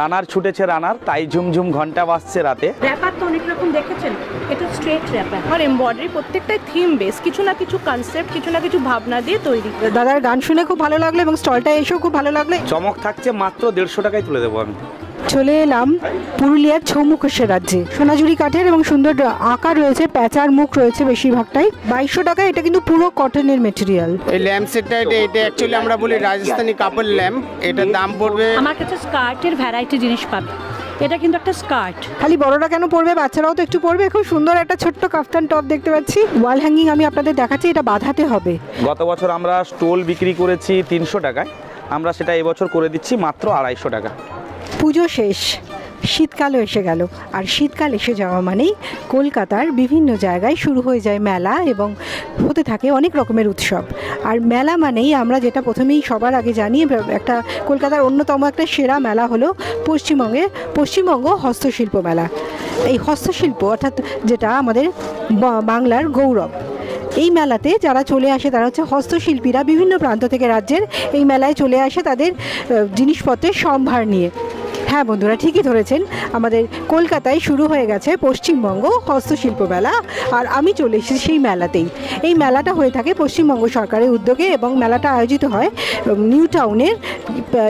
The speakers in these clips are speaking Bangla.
রানার ছুটেছে রানার তাই ঝুমঝুম ঘণ্টা বাজছে রাতে। র্যাপার তো অনেক রকম দেখেছেন এটা স্ট্রেট র্যাপার আর এমব্রয়ডারি প্রত্যেকটাই থিম বেস কিছু না কিছু কনসেপ্ট কিছু না কিছু ভাবনা দিয়ে তৈরি। দাদার গান শুনে খুব ভালো লাগল এবং স্টলটা এসেও খুব ভালো লাগল। চমক থাকছে মাত্র দেড়শো টাকায় তুলে দেবো আমি। চলে এলাম পুরুলিয়ার ছৌ মুখোশের রাজ্যে। সোনাঝুরি কাঠের এবং সুন্দর আঁকা রয়েছে প্যাঁচার মুখ রয়েছে বেশিরভাগটাই। বাইশশো টাকা এটা কিন্তু পুরো কটনের মেটেরিয়াল এই ল্যাম্প সেটটা এটা এটা অ্যাকচুয়ালি আমরা বলি রাজস্থানি কাপড় ল্যাম্প এটার দাম পড়বে আমার কাছে স্কার্টের ভ্যারাইটি জিনিস পাবে। এটা কিন্তু একটা স্কার্ট। খালি বড়রা কেন পড়বে বাচ্চারাও তো একটু পড়বে খুব সুন্দর একটা ছোট্ট কাফতান টপ দেখতে পাচ্ছি। ওয়াল হ্যাঙ্গিং আমি আপনাদের দেখাচ্ছি এটা বাঁধাতে হবে। গত বছর আমরা স্টোল বিক্রি করেছি তিনশো টাকায়। আমরা সেটা এবছর করে দিচ্ছি মাত্র আড়াইশো টাকা। পুজো শেষ, শীতকালও এসে গেল। আর শীতকাল এসে যাওয়া মানেই কলকাতার বিভিন্ন জায়গায় শুরু হয়ে যায় মেলা এবং হতে থাকে অনেক রকমের উৎসব। আর মেলা মানেই আমরা যেটা প্রথমেই সবার আগে জানি একটা কলকাতার অন্যতম একটা সেরা মেলা হলো পশ্চিমবঙ্গে, পশ্চিমবঙ্গ হস্তশিল্প মেলা। এই হস্তশিল্প অর্থাৎ যেটা আমাদের বাংলার গৌরব। এই মেলাতে যারা চলে আসে, তারা হচ্ছে হস্তশিল্পীরা বিভিন্ন প্রান্ত থেকে রাজ্যের এই মেলায় চলে আসে তাদের জিনিসপত্রের সম্ভার নিয়ে। হ্যাঁ বন্ধুরা, ঠিকই ধরেছেন। আমাদের কলকাতায় শুরু হয়ে গেছে পশ্চিমবঙ্গ হস্তশিল্প মেলা, আর আমি চলে এসেছি সেই মেলাতেই। এই মেলাটা হয়ে থাকে পশ্চিমবঙ্গ সরকারের উদ্যোগে এবং মেলাটা আয়োজিত হয় নিউ টাউনের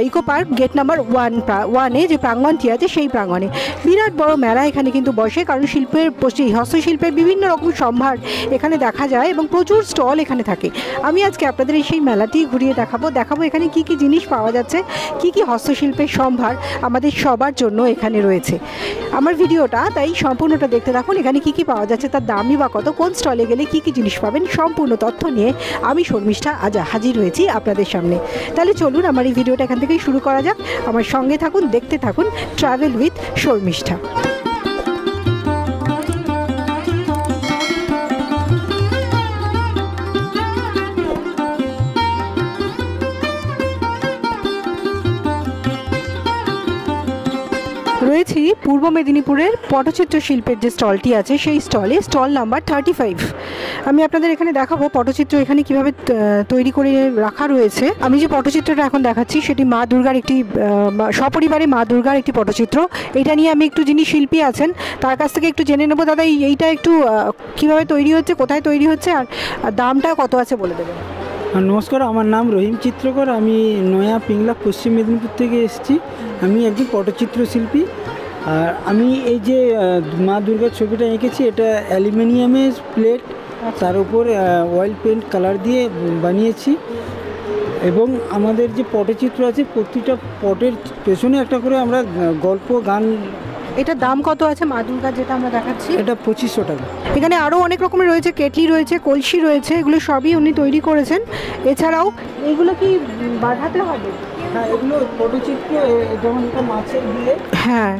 eco park gate number one ওয়ানে যে প্রাঙ্গণটি আছে সেই প্রাঙ্গণে বিরাট বড় মেলা এখানে কিন্তু বসে, কারণ শিল্পের পশ্চিম হস্তশিল্পের বিভিন্ন রকম সম্ভার এখানে দেখা যায় এবং প্রচুর স্টল এখানে থাকে। আমি আজকে আপনাদের এই সেই মেলাটি ঘুরিয়ে দেখাবো। দেখাবো এখানে কি কি জিনিস পাওয়া যাচ্ছে, কি কি হস্তশিল্পের সম্ভার আমাদের সবার জন্য এখানে রয়েছে। আমার ভিডিওটা, তাই সম্পূর্ণটা দেখতে থাকুন। এখানে কি কি পাওয়া যাচ্ছে, তার দামই বা কত, কোন স্টলে গেলে কি কি জিনিস পাবেন, সম্পূর্ণ তথ্য নিয়ে আমি শর্মিষ্ঠা আজ হাজির হয়েছি আপনাদের সামনে। তাহলে চলুন আমার এই ভিডিওটা এখান থেকেই শুরু করা যাক। আমার সঙ্গে থাকুন, দেখতে থাকুন ট্রাভেল উইথ শর্মিষ্ঠা। রয়েছি পূর্ব মেদিনীপুরের পটচিত্র শিল্পের যে স্টলটি আছে, সেই স্টলে স্টল নাম্বার থার্টি ফাইভ আমি আপনাদের এখানে দেখাবো পটচিত্র এখানে কীভাবে তৈরি করে রাখা রয়েছে। আমি যে পটচিত্রটা এখন দেখাচ্ছি, সেটি মা দুর্গার একটি সপরিবারে মা দুর্গার একটি পটচিত্র। এটা নিয়ে আমি একটু যিনি শিল্পী আছেন, তার কাছ থেকে একটু জেনে নেব, দাদা এইটা একটু কীভাবে তৈরি হচ্ছে, কোথায় তৈরি হচ্ছে, আর দামটা কত আছে বলে দেবেন? নমস্কার, আমার নাম রহিম চিত্রকর। আমি নয়া পিংলা, পশ্চিম মেদিনীপুর থেকে এসেছি। আমি একজন পটচিত্র শিল্পী। আর আমি এই যে মা দুর্গার ছবিটা এঁকেছি এটা অ্যালুমিনিয়ামের প্লেট তার উপর অয়েল পেন্ট কালার দিয়ে বানিয়েছি। এবং আমাদের যে পটচিত্র আছে প্রতিটা পটের পেছনে একটা করে আমরা গল্প গান এটার দাম কত আছে মা দুর্গার যেটা আমরা দেখাচ্ছি? এটা পঁচিশশো টাকা। এখানে আরও অনেক রকমের রয়েছে কেটলি রয়েছে কলসি রয়েছে এগুলো সবই উনি তৈরি করেছেন। এছাড়াও এগুলো কি বাঁধাতে হবে? হ্যাঁ এগুলো পটচিত্র যেমন এটা মাছের বিয়ে হ্যাঁ।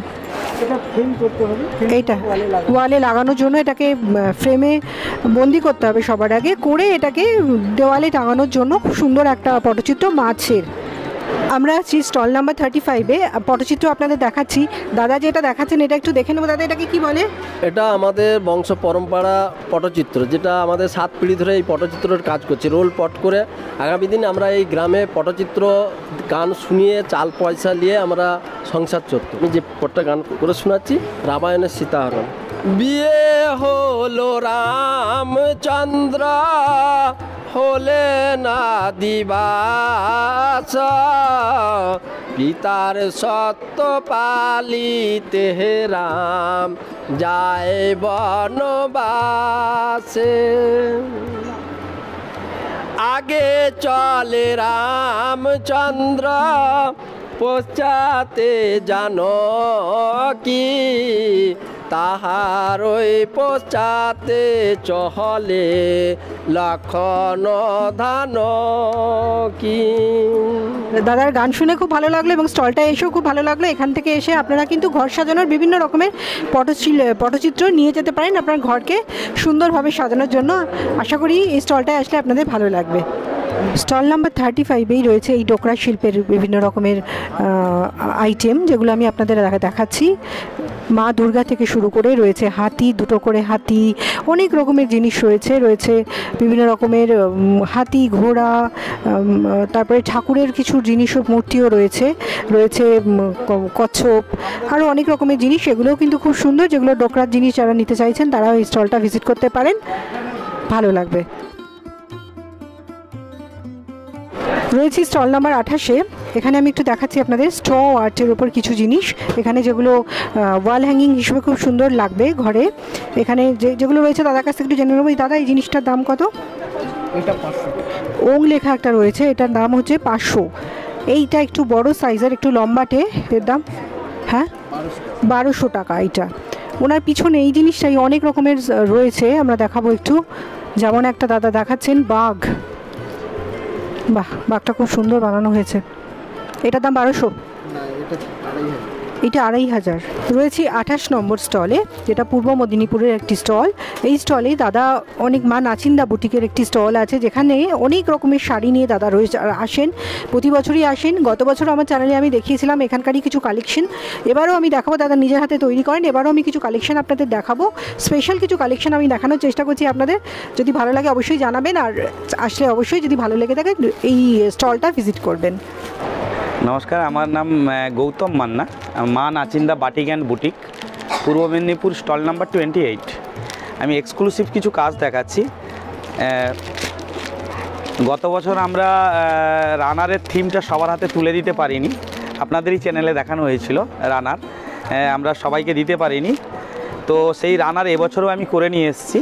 এটা ফ্রেম করতে হবে। এইটা ওয়ালে ওয়ালে লাগানোর জন্য এটাকে ফ্রেমে বন্দি করতে হবে সবার আগে। করে এটাকে দেওয়ালে টাঙানোর জন্য খুব সুন্দর একটা পটচিত্র মাছের। আমরা আছি স্টল নাম্বার থার্টি ফাইভে পটচিত্র আপনাদের দেখাচ্ছি। দাদা যেটা দেখাচ্ছেন, এটা একটু দেখে নেব। দাদা এটাকে কি বলে? এটা আমাদের বংশ পরম্পরা পটচিত্র, যেটা আমাদের সাত পিঢ়ি ধরে এই পটচিত্রের কাজ করছে। রোল পট করে আগামী দিন আমরা এই গ্রামে পটচিত্র গান শুনিয়ে, চাল পয়সা নিয়ে আমরা সংসার চলত। আমি যে পটটা গান করে শোনাচ্ছি, রামায়ণের সীতাহরণ। বিয়ে হলো রামচন্দ্র হলে না দিবাস। পিতার সত্য পালিতে রাম, যায় বনবাসে। আগে চলে রামচন্দ্র, পশ্চাতে জানো কি তাহার ওই পশ্চাতে চহলে লক্ষণ ধান কি? দাদার গান শুনে খুব ভালো লাগল এবং স্টলটা এসেও খুব ভালো লাগল। এখান থেকে এসে আপনারা কিন্তু ঘর সাজানোর বিভিন্ন রকমের পটশিল, পটচিত্র নিয়ে যেতে পারেন আপনার ঘরকে সুন্দরভাবে সাজানোর জন্য। আশা করি এই স্টলটায় আসলে আপনাদের ভালো লাগবে। স্টল নাম্বার থার্টি ফাইভেই রয়েছে এই ডোকরা শিল্পের বিভিন্ন রকমের আইটেম যেগুলো আমি আপনাদের দেখা- দেখাচ্ছি। মা দুর্গা থেকে শুরু করে রয়েছে হাতি, দুটো করে হাতি, অনেক রকমের জিনিস রয়েছে রয়েছে বিভিন্ন রকমের হাতি, ঘোড়া তারপরে ঠাকুরের কিছু জিনিসও মূর্তিও রয়েছে রয়েছে কচ্ছপ আরও অনেক রকমের জিনিস, এগুলোও কিন্তু খুব সুন্দর, যেগুলো ডোকরার জিনিস যারা নিতে চাইছেন তারা এই স্টলটা ভিজিট করতে পারেন। ভালো লাগবে। রয়েছি স্টল নাম্বার আঠাশে। এখানে আমি একটু দেখাচ্ছি আপনাদের স্ট আর্টের উপর কিছু জিনিস। এখানে যেগুলো ওয়াল হ্যাঙ্গিং হিসেবে খুব সুন্দর লাগবে ঘরে। এখানে যে যেগুলো রয়েছে দাদার কাছ থেকে একটু জেনে নেব। এই দাদা এই জিনিসটার দাম কত? ওং লেখা একটা রয়েছে এটার দাম হচ্ছে পাঁচশো। এইটা একটু বড় সাইজের একটু লম্বাটে এর দাম? হ্যাঁ? বারোশো টাকা এইটা। ওনার পিছনে এই জিনিসটাই অনেক রকমের রয়েছে। আমরা দেখাবো একটু। যেমন একটা দাদা দেখাচ্ছেন বাঘ। বাহ বাঘটা খুব সুন্দর বানানো হয়েছে। এটার দাম বারোশো? এটা আড়াই হাজার। রয়েছে আঠাশ নম্বর স্টলে, যেটা পূর্ব মেদিনীপুরের একটি স্টল। এই স্টলে দাদা অনেক মা নাচিন্দা বুটিকের একটি স্টল আছে, যেখানে অনেক রকমের শাড়ি নিয়ে দাদা রয়েছে আসেন, প্রতি বছরই আসেন। গত বছর আমার চ্যানেলে আমি দেখিয়েছিলাম এখানকারই কিছু কালেকশন এবারও আমি দেখাবো, দাদা নিজের হাতে তৈরি করেন। এবারও আমি কিছু কালেকশন আপনাদের দেখাবো। স্পেশাল কিছু কালেকশন আমি দেখানোর চেষ্টা করছি আপনাদের। যদি ভালো লাগে অবশ্যই জানাবেন, আর আসলে অবশ্যই যদি ভালো লেগে থাকে, এই স্টলটা ভিজিট করবেন। নমস্কার, আমার নাম গৌতম মান্না। মা Nachinda batik and boutique, Purba Medinipur stall number twenty eight. আমি এক্সক্লুসিভ কিছু কাজ দেখাচ্ছি। গত বছর আমরা রানারের থিমটা সবার হাতে তুলে দিতে পারিনি। আপনাদেরই চ্যানেলে দেখানো হয়েছিল রানার। আমরা সবাইকে দিতে পারিনি। তো সেই রানার এবছরও আমি করে নিয়ে এসেছি।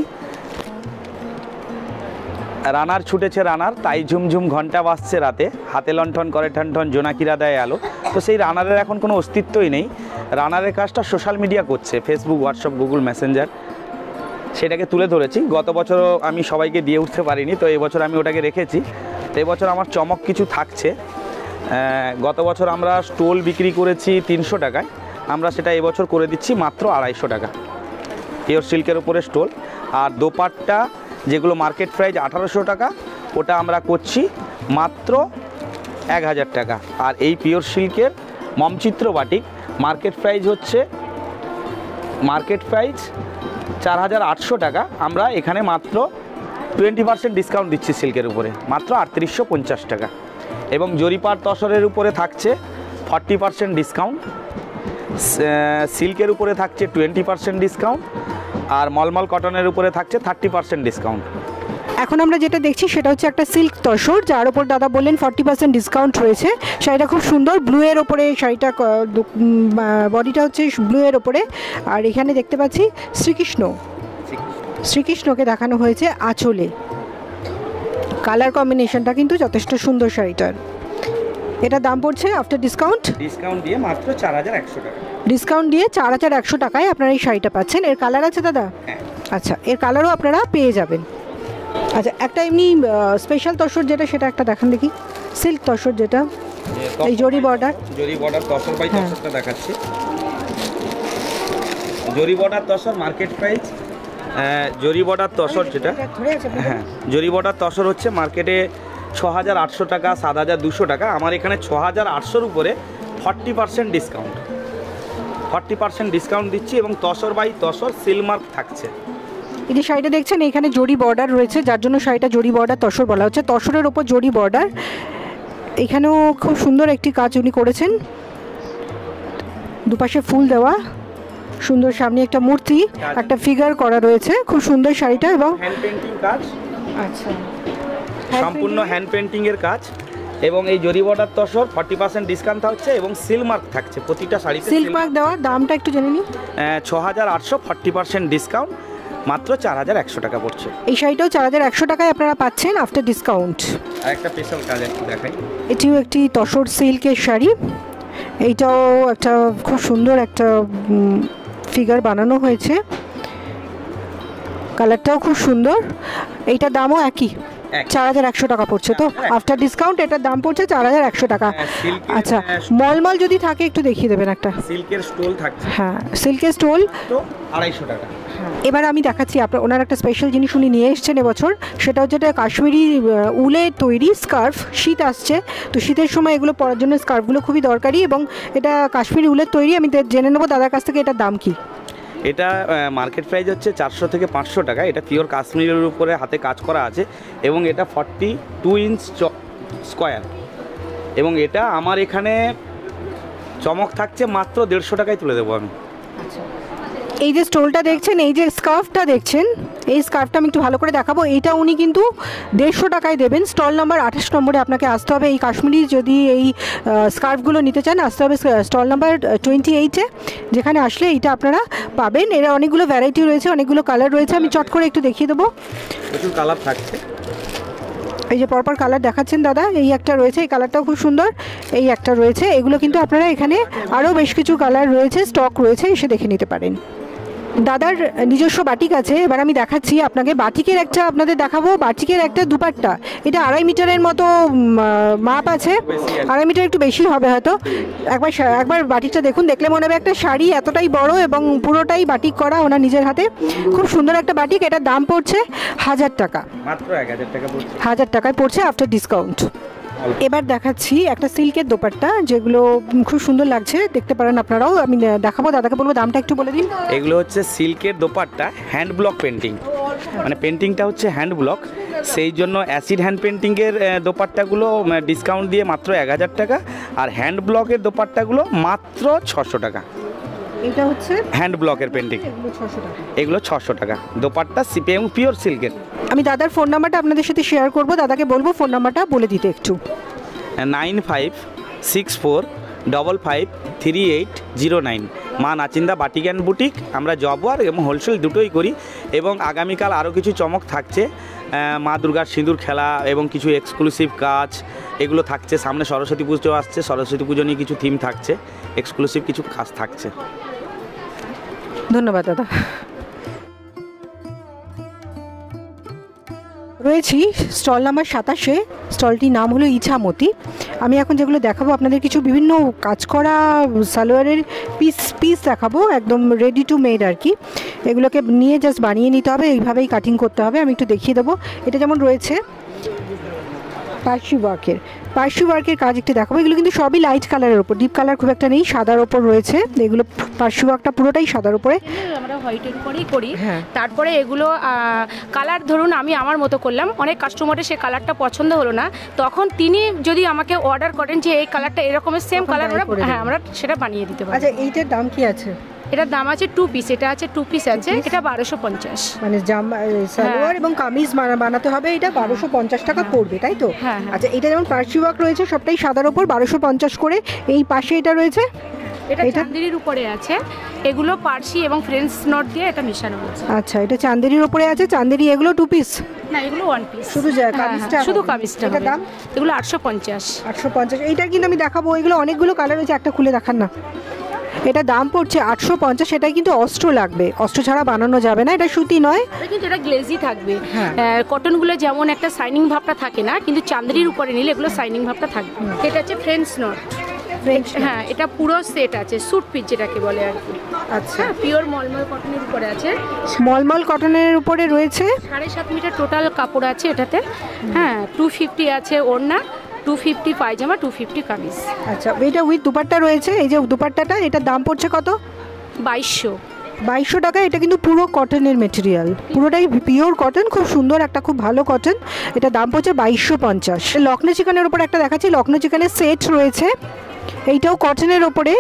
রানার ছুটেছে রানার, তাই ঝুমঝুম ঘণ্টা বাজছে রাতে। হাতে লণ্ঠন করে ঠন ঠন জোনাকিরা দেয় আলো। তো সেই রানারের এখন কোনো অস্তিত্বই নেই। রানারের কাজটা সোশ্যাল মিডিয়া করছে, ফেসবুক, হোয়াটসঅ্যাপ, গুগল মেসেঞ্জার। সেটাকে তুলে ধরেছি। গত বছরও আমি সবাইকে দিয়ে উঠতে পারিনি, তো এবছর আমি ওটাকে রেখেছি। তো এবছর আমার চমক কিছু থাকছে। গত বছর আমরা স্টোল বিক্রি করেছি তিনশো টাকায়। আমরা সেটা এবছর করে দিচ্ছি মাত্র আড়াইশো টাকা। পিওর সিল্কের উপরে স্টোল। আর দোপাট্টা যেগুলো মার্কেট প্রাইস আঠারোশো টাকা, ওটা আমরা করছি মাত্র এক হাজার টাকা। আর এই পিওর সিল্কের মমচিত্র বাটিক মার্কেট প্রাইস হচ্ছে মার্কেট প্রাইস চার হাজার আটশো টাকা। আমরা এখানে মাত্র টোয়েন্টি পার্সেন্ট ডিসকাউন্ট দিচ্ছি সিল্কের উপরে, মাত্র আটত্রিশশো পঞ্চাশ টাকা। এবং জরিপার তসরের উপরে থাকছে ফর্টি পার্সেন্ট ডিসকাউন্ট সিল্কের উপরে থাকছে টোয়েন্টি পার্সেন্ট ডিসকাউন্ট আর মলমল কটনের উপরে থাকছে থার্টি পার্সেন্ট ডিসকাউন্ট এখন আমরা যেটা দেখছি সেটা হচ্ছে একটা সিল্ক তসর যার ওপর দাদা বললেন ফর্টি পার্সেন্ট ডিসকাউন্ট রয়েছে। শাড়িটা খুব সুন্দর ব্লু এর ওপরে শাড়িটা বডিটা হচ্ছে ব্লু এর ওপরে। আর এখানে দেখতে পাচ্ছি শ্রীকৃষ্ণ। শ্রীকৃষ্ণকে দেখানো হয়েছে আঁচলে। কালার কম্বিনেশনটা কিন্তু যথেষ্ট সুন্দর শাড়িটার। এটা দাম পড়ছে আফটার ডিসকাউন্ট ডিসকাউন্ট দিয়ে মাত্র চার হাজার একশো টাকা। ডিসকাউন্ট দিয়ে চার হাজার একশো টাকায় আপনারা এই শাড়িটা পাচ্ছেন। এর কালার আছে দাদা? হ্যাঁ। আচ্ছা এর কালারও আপনারা পেয়ে যাবেন। আচ্ছা একটা এমনি স্পেশাল তসর যেটা সেটা একটা দেখান দেখি। সিল্ক তসর যেটা এই জরি বর্ডার জরি বর্ডার তসর বাই হ্যাঁ। তসরটা দেখাচ্ছি। Zari border tussar market price zari border tussar যেটা হ্যাঁ জরি বর্ডার তসর হচ্ছে মার্কেটে ছ হাজার আটশো টাকা সাত হাজার দুশো টাকা। আমার এখানে ছ হাজার আটশোর উপরে forty percent discount forty percent discount দিচ্ছি এবং তসর বাই তসর সিলমার্ক থাকছে। এই যে শাড়িটা দেখছেন এখানে জরি বর্ডার রয়েছে যার জন্য শাড়িটা জরি বর্ডার তসর বলা হচ্ছে। তসরের ওপর জরি বর্ডার এখানেও খুব সুন্দর একটি কাজ উনি করেছেন। দুপাশে ফুল দেওয়া সুন্দর সামনে একটা মূর্তি একটা ফিগার করা রয়েছে খুব সুন্দর শাড়িটা এবং হ্যান্ড পেন্টিং কাজ। আচ্ছা। সম্পূর্ণ হ্যান্ড পেন্টিংয়ের কাজ। এবং এই zari border tussar forty percent discount থাকছে এবং সিলমার্ক থাকছে প্রতিটা শাড়িতে সিল্ক মার্ক দেওয়া দামটা একটু জেনে নিই। ছ হাজার আটশো ফর্টি পার্সেন্ট ডিসকাউন্ট মাত্র চার হাজার একশো টাকা পড়ছে। এই শাড়িটাও চার হাজার একশো টাকায় আপনারা পাচ্ছেন আফটার ডিসকাউন্ট আর একটা স্পেশাল কাজ একটু দেখাই। এটিও একটি তসর সিল্কের শাড়ি। এইটাও একটা খুব সুন্দর একটা ফিগার বানানো হয়েছে। কালারটাও খুব সুন্দর। এইটার দামও একই। এক। চার হাজার একশো টাকা পড়ছে তো? হ্যাঁ, আফটার ডিসকাউন্ট এটার দাম পড়ছে চার হাজার একশো টাকা। হ্যাঁ, আচ্ছা হ্যাঁ, মলমল যদি থাকে একটু দেখিয়ে দেবেন একটা। সিল্কের স্টোল থাকছে। হ্যাঁ সিল্কের স্টোল তো আড়াইশো টাকা। এবার আমি দেখাচ্ছি আপনার ওনার একটা স্পেশাল জিনিস উনি নিয়ে এসেছেন এবছর। সেটা হচ্ছে এটা কাশ্মীরি উলের তৈরি স্কার্ফ শীত আসছে। তো শীতের সময় এগুলো পরার জন্য স্কার্ফগুলো খুবই দরকারি এবং এটা কাশ্মীরি উলের তৈরি। আমি জেনে নেব দাদার কাছ থেকে এটার দাম কি। এটা মার্কেট প্রাইস হচ্ছে চারশো থেকে পাঁচশো টাকা। এটা পিওর কাশ্মীরের উপরে হাতে কাজ করা আছে এবং এটা ফর্টি টু ইঞ্চ স্কোয়ার এবং এটা আমার এখানে চমক থাকছে মাত্র দেড়শো টাকায় তুলে দেবো আমি। এই যে স্টোলটা দেখছেন, এই যে স্কার্ফটা দেখছেন এই স্কার্ফটা আমি একটু ভালো করে দেখাবো। এইটা উনি কিন্তু দেড়শো টাকায় দেবেন। স্টল নাম্বার আঠাশ নম্বরে আপনাকে আসতে হবে। এই কাশ্মীরি যদি এই স্কার্ফগুলো নিতে চান আসতে হবে স্টল নাম্বার টোয়েন্টি এইটে যেখানে আসলে এইটা আপনারা পাবেন। এর অনেকগুলো ভ্যারাইটি রয়েছে অনেকগুলো কালার রয়েছে। আমি চট করে একটু দেখিয়ে দেবো। প্রচুর কালার থাকছে। এই যে পরপর কালার দেখাচ্ছেন দাদা এই একটা রয়েছে। এই কালারটাও খুব সুন্দর। এই একটা রয়েছে। এগুলো কিন্তু আপনারা এখানে আরও বেশ কিছু কালার রয়েছে স্টক রয়েছে এসে দেখে নিতে পারেন। দাদার নিজস্ব বাটিক আছে এবার আমি দেখাচ্ছি আপনাকে। বাটিকের একটা আপনাদের দেখাবো বাটিকের একটা দুপাট্টা। এটা আড়াই মিটারের মতো মাপ আছে। আড়াই মিটার একটু বেশি হবে হয়তো। একবার একবার বাটিকটা দেখুন দেখলে মনে হবে একটা শাড়ি এতটাই বড় এবং পুরোটাই বাটিক করা ওনার নিজের হাতে। খুব সুন্দর একটা বাটিক এটার দাম পড়ছে হাজার টাকা। হাজার টাকায় পড়ছে আফটার ডিসকাউন্ট এবার দেখাচ্ছি একটা সিল্কের দোপাট্টা, যেগুলো খুব সুন্দর লাগছে। দেখতে পারেন আপনারাও, আমি দেখাবো, দাদাকে বলব, দামটা একটু বলে দিন। এগুলো হচ্ছে সিল্কের দোপাট্টা হ্যান্ড ব্লক পেন্টিং মানে পেন্টিংটা হচ্ছে হ্যান্ড ব্লক সেই জন্য অ্যাসিড হ্যান্ড পেন্টিংয়ের দোপাট্টাগুলো ডিসকাউন্ট দিয়ে মাত্র এক হাজার টাকা, আর হ্যান্ড ব্লকের দোপাট্টাগুলো মাত্র ছশো টাকা। এটা হচ্ছে হ্যান্ড ব্লকের পেন্টিং। এগুলো ছশো টাকা। এগুলো ছশো টাকা। দোপাট্টা সিপে এবং পিওর সিল্কের আমি দাদার ফোন নাম্বারটা আপনাদের সাথে শেয়ার করব। দাদাকে বলব ফোন নাম্বারটা বলে দিতে একটু। Nine five six four double five three eight zero nine. মা নাচিন্দা বাটিক্যান বুটিক আমরা জবওয়ার এবং হোলসেল দুটোই করি এবং আগামীকাল আরও কিছু চমক থাকছে। মা দুর্গার সিঁদুর খেলা এবং কিছু এক্সক্লুসিভ কাজ এগুলো থাকছে। সামনে সরস্বতী পুজো আসছে। সরস্বতী পুজো নিয়ে কিছু থিম থাকছে। এক্সক্লুসিভ কিছু কাজ থাকছে। ধন্যবাদ, দাদা। রয়েছি স্টল নাম্বার সাতাশে। স্টলটির নাম হলো ইছামতি। আমি এখন যেগুলো দেখাবো, আপনাদের কিছু বিভিন্ন কাজ করা সালোয়ারের পিস পিস দেখাবো, একদম রেডি টু মেড আর কি। এগুলোকে নিয়ে জাস্ট বানিয়ে নিতে হবে, এইভাবেই কাটিং করতে হবে। আমি একটু দেখিয়ে দেবো। এটা যেমন রয়েছে পার্সি ওয়ার্কের। পার্সি ওয়ার্কের কাজ একটু দেখাবো। এগুলো কিন্তু সবই লাইট কালারের ওপর ডিপ কালার খুব একটা নেই সাদার ওপর রয়েছে। এগুলো পার্সি ওয়ার্কটা পুরোটাই সাদার উপরে। আমরা হোয়াইটের উপরেই করি। হ্যাঁ। তারপরে এগুলো কালার ধরুন আমি আমার মতো করলাম। অনেক কাস্টমারের সে কালারটা পছন্দ হলো না। তখন তিনি যদি আমাকে অর্ডার করেন যে এই কালারটা এরকমের সেম কালার আমরা হ্যাঁ আমরা সেটা বানিয়ে দিতে পারি। আচ্ছা এইটার দাম কি আছে? এটার দাম আছে টু পিস এটা আছে টু পিস আছে এটা বারোশো পঞ্চাশ। মানে জামা সালোয়ার এবং কামিজ বানাতে হবে এটা বারোশো পঞ্চাশ টাকা পড়বে তাই তো? হ্যাঁ, হ্যাঁ। আচ্ছা এটা যেমন পার্সি ওয়ার্ক রয়েছে সবটাই সাদার ওপর বারোশো পঞ্চাশ করে। এই পাশে এটা রয়েছে? এটা? চান্দিরির উপরে আছে। এগুলো পার্সি এবং নট দিয়ে এটা মেশানো হয়েছে। আচ্ছা এটা চান্দেরির ওপরে আছে চান্দেরি এগুলো টু পিস না এগুলো ওয়ান পিস শুধু কামিজটা শুধু। কামিজটা দাম? এগুলো আটশো পঞ্চাশ। আটশো পঞ্চাশ। কিন্তু আমি দেখাবো এগুলো অনেকগুলো কালার রয়েছে একটা খুলে দেখান না। এটা দাম পড়ছে আটশো পঞ্চাশ এটা কিন্তু অস্ত্র লাগবে। অস্ত্র ছাড়া বানানো যাবে না এটা সুতি নয়। কিন্তু এটা গ্লেজি থাকবে। হ্যাঁ। কটনগুলো যেমন একটা সাইনিং ভাবটা থাকে না কিন্তু চান্দেরির উপরে নিলে এগুলো শাইনিং ভাবটা থাকবে। এটা হচ্ছে ফ্রেন্স নট হ্যাঁ এটা পুরো সেট আছে স্যুট পিস যেটাকে বলে আর কি। আচ্ছা। হ্যাঁ পিওর মলমল কটনের উপরে আছে। মলমল কটনের উপরে রয়েছে? সাড়ে সাত মিটার টোটাল কাপড় আছে এটাতে। হ্যাঁ টু ফিফটি আছে ওড়না। Two fifty pyjama two fifty kameez. আচ্ছা এটা উইথ দুপাট্টা রয়েছে এই যে দুপাট্টাটা এটার দাম পড়ছে কত? বাইশশো। বাইশশো টাকা এটা কিন্তু পুরো কটনের মেটেরিয়াল পুরোটাই পিওর কটন খুব সুন্দর একটা খুব ভালো কটন এটা দাম পড়ছে বাইশশো পঞ্চাশ। লখনৌ চিকেনের ওপর একটা দেখাচ্ছি লখনৌ চিকেনের সেট রয়েছে। এইটাও কটনের ওপরে।